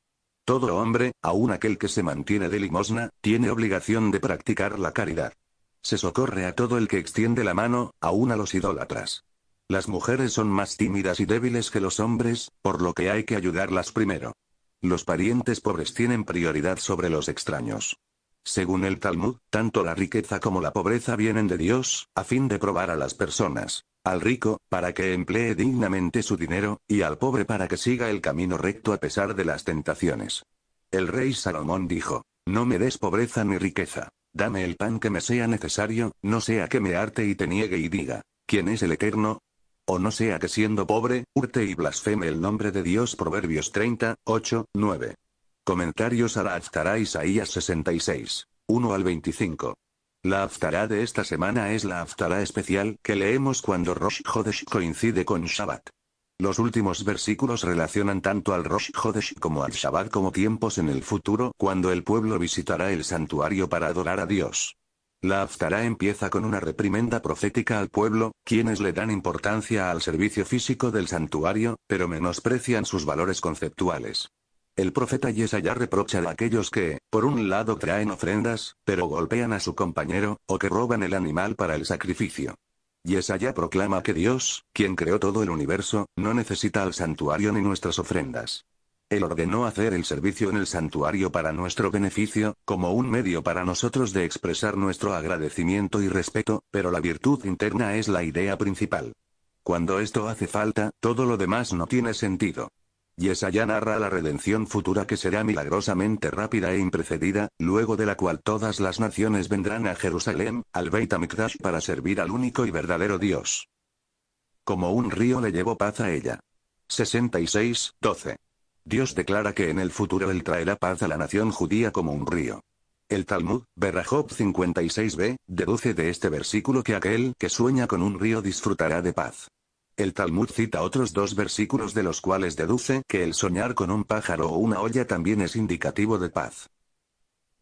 Todo hombre, aun aquel que se mantiene de limosna, tiene obligación de practicar la caridad. Se socorre a todo el que extiende la mano, aún a los idólatras. Las mujeres son más tímidas y débiles que los hombres, por lo que hay que ayudarlas primero. Los parientes pobres tienen prioridad sobre los extraños. Según el Talmud, tanto la riqueza como la pobreza vienen de Dios, a fin de probar a las personas. Al rico, para que emplee dignamente su dinero, y al pobre para que siga el camino recto a pesar de las tentaciones. El rey Salomón dijo, No me des pobreza ni riqueza. Dame el pan que me sea necesario, no sea que me harte y te niegue y diga, ¿quién es el Eterno? O no sea que siendo pobre, hurte y blasfeme el nombre de Dios. Proverbios 30, 8, 9. Comentarios a la Haftará Isaías 66. 1 al 25. La Haftará de esta semana es la Haftará especial que leemos cuando Rosh Hodesh coincide con Shabbat. Los últimos versículos relacionan tanto al Rosh Hodesh como al Shabbat como tiempos en el futuro cuando el pueblo visitará el santuario para adorar a Dios. La Haftará empieza con una reprimenda profética al pueblo, quienes le dan importancia al servicio físico del santuario, pero menosprecian sus valores conceptuales. El profeta Yesaya reprocha a aquellos que, por un lado traen ofrendas, pero golpean a su compañero, o que roban el animal para el sacrificio. Yesaya proclama que Dios, quien creó todo el universo, no necesita al santuario ni nuestras ofrendas. Él ordenó hacer el servicio en el santuario para nuestro beneficio, como un medio para nosotros de expresar nuestro agradecimiento y respeto, pero la virtud interna es la idea principal. Cuando esto hace falta, todo lo demás no tiene sentido. Yesaya narra la redención futura que será milagrosamente rápida e imprecedida, luego de la cual todas las naciones vendrán a Jerusalén, al Beit HaMikdash para servir al único y verdadero Dios. Como un río le llevó paz a ella. 66, 12. Dios declara que en el futuro Él traerá paz a la nación judía como un río. El Talmud, Berrajob 56b, deduce de este versículo que aquel que sueña con un río disfrutará de paz. El Talmud cita otros dos versículos de los cuales deduce que el soñar con un pájaro o una olla también es indicativo de paz.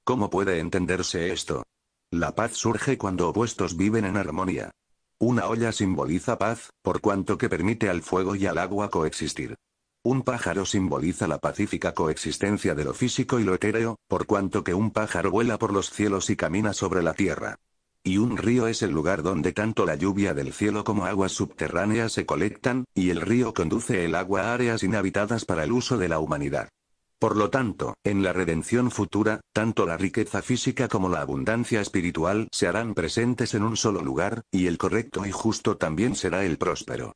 ¿Cómo puede entenderse esto? La paz surge cuando opuestos viven en armonía. Una olla simboliza paz, por cuanto que permite al fuego y al agua coexistir. Un pájaro simboliza la pacífica coexistencia de lo físico y lo etéreo, por cuanto que un pájaro vuela por los cielos y camina sobre la tierra. Y un río es el lugar donde tanto la lluvia del cielo como aguas subterráneas se colectan, y el río conduce el agua a áreas inhabitadas para el uso de la humanidad. Por lo tanto, en la redención futura, tanto la riqueza física como la abundancia espiritual se harán presentes en un solo lugar, y el correcto y justo también será el próspero.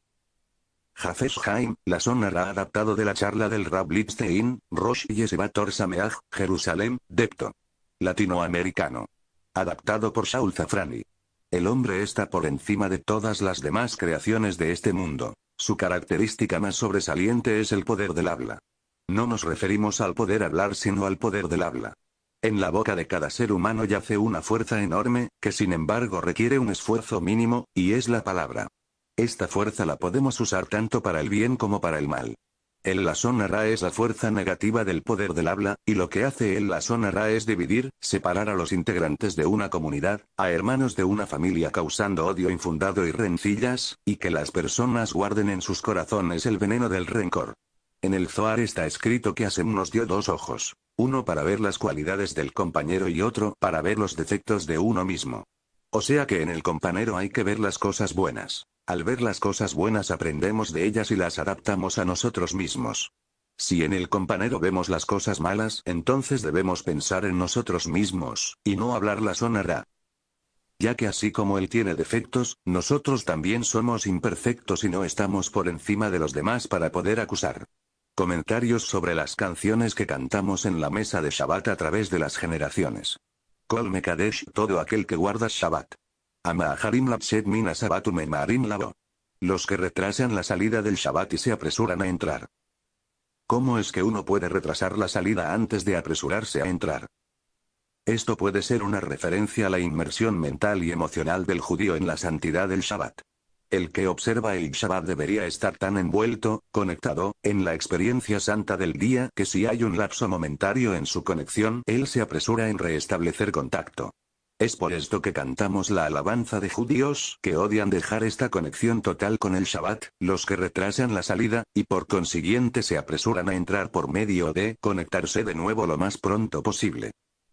Jafes Haim, la ha adaptado de la charla del Rab Litztein, Rosh Yeshivat Sameach, Jerusalén, Depto. Latinoamericano. Adaptado por Shaul Zafrani. El hombre está por encima de todas las demás creaciones de este mundo. Su característica más sobresaliente es el poder del habla. No nos referimos al poder hablar sino al poder del habla. En la boca de cada ser humano yace una fuerza enorme, que sin embargo requiere un esfuerzo mínimo, y es la palabra. Esta fuerza la podemos usar tanto para el bien como para el mal. El Ra es la fuerza negativa del poder del habla, y lo que hace el Ra es dividir, separar a los integrantes de una comunidad, a hermanos de una familia causando odio infundado y rencillas, y que las personas guarden en sus corazones el veneno del rencor. En el Zohar está escrito que Hasem nos dio dos ojos, uno para ver las cualidades del compañero y otro para ver los defectos de uno mismo. O sea que en el compañero hay que ver las cosas buenas. Al ver las cosas buenas aprendemos de ellas y las adaptamos a nosotros mismos. Si en el compañero vemos las cosas malas, entonces debemos pensar en nosotros mismos, y no hablar la sonará. Ya que así como él tiene defectos, nosotros también somos imperfectos y no estamos por encima de los demás para poder acusar. Comentarios sobre las canciones que cantamos en la mesa de Shabbat a través de las generaciones. Kol Mekadesh, todo aquel que guarda Shabbat. Los que retrasan la salida del Shabbat y se apresuran a entrar. ¿Cómo es que uno puede retrasar la salida antes de apresurarse a entrar? Esto puede ser una referencia a la inmersión mental y emocional del judío en la santidad del Shabbat. El que observa el Shabbat debería estar tan envuelto, conectado, en la experiencia santa del día que si hay un lapso momentario en su conexión, él se apresura en restablecer contacto. Es por esto que cantamos la alabanza de judíos que odian dejar esta conexión total con el Shabbat, los que retrasan la salida, y por consiguiente se apresuran a entrar por medio de conectarse de nuevo lo más pronto posible.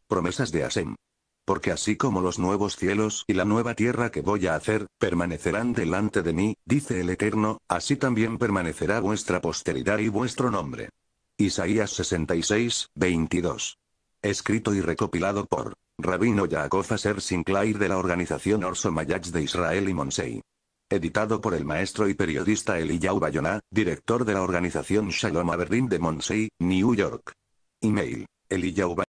Promesas de Asem. porque así como los nuevos cielos y la nueva tierra que voy a hacer, permanecerán delante de mí, dice el Eterno, así también permanecerá vuestra posteridad y vuestro nombre. Isaías 66, 22. Escrito y recopilado por Rabino Yaakov Aser Sinclair de la organización Orso Mayach de Israel y Monsei. Editado por el maestro y periodista Eliyahu Bayoná, director de la organización Shalom Aberdeen de Monsey, New York. Email. Eliyahu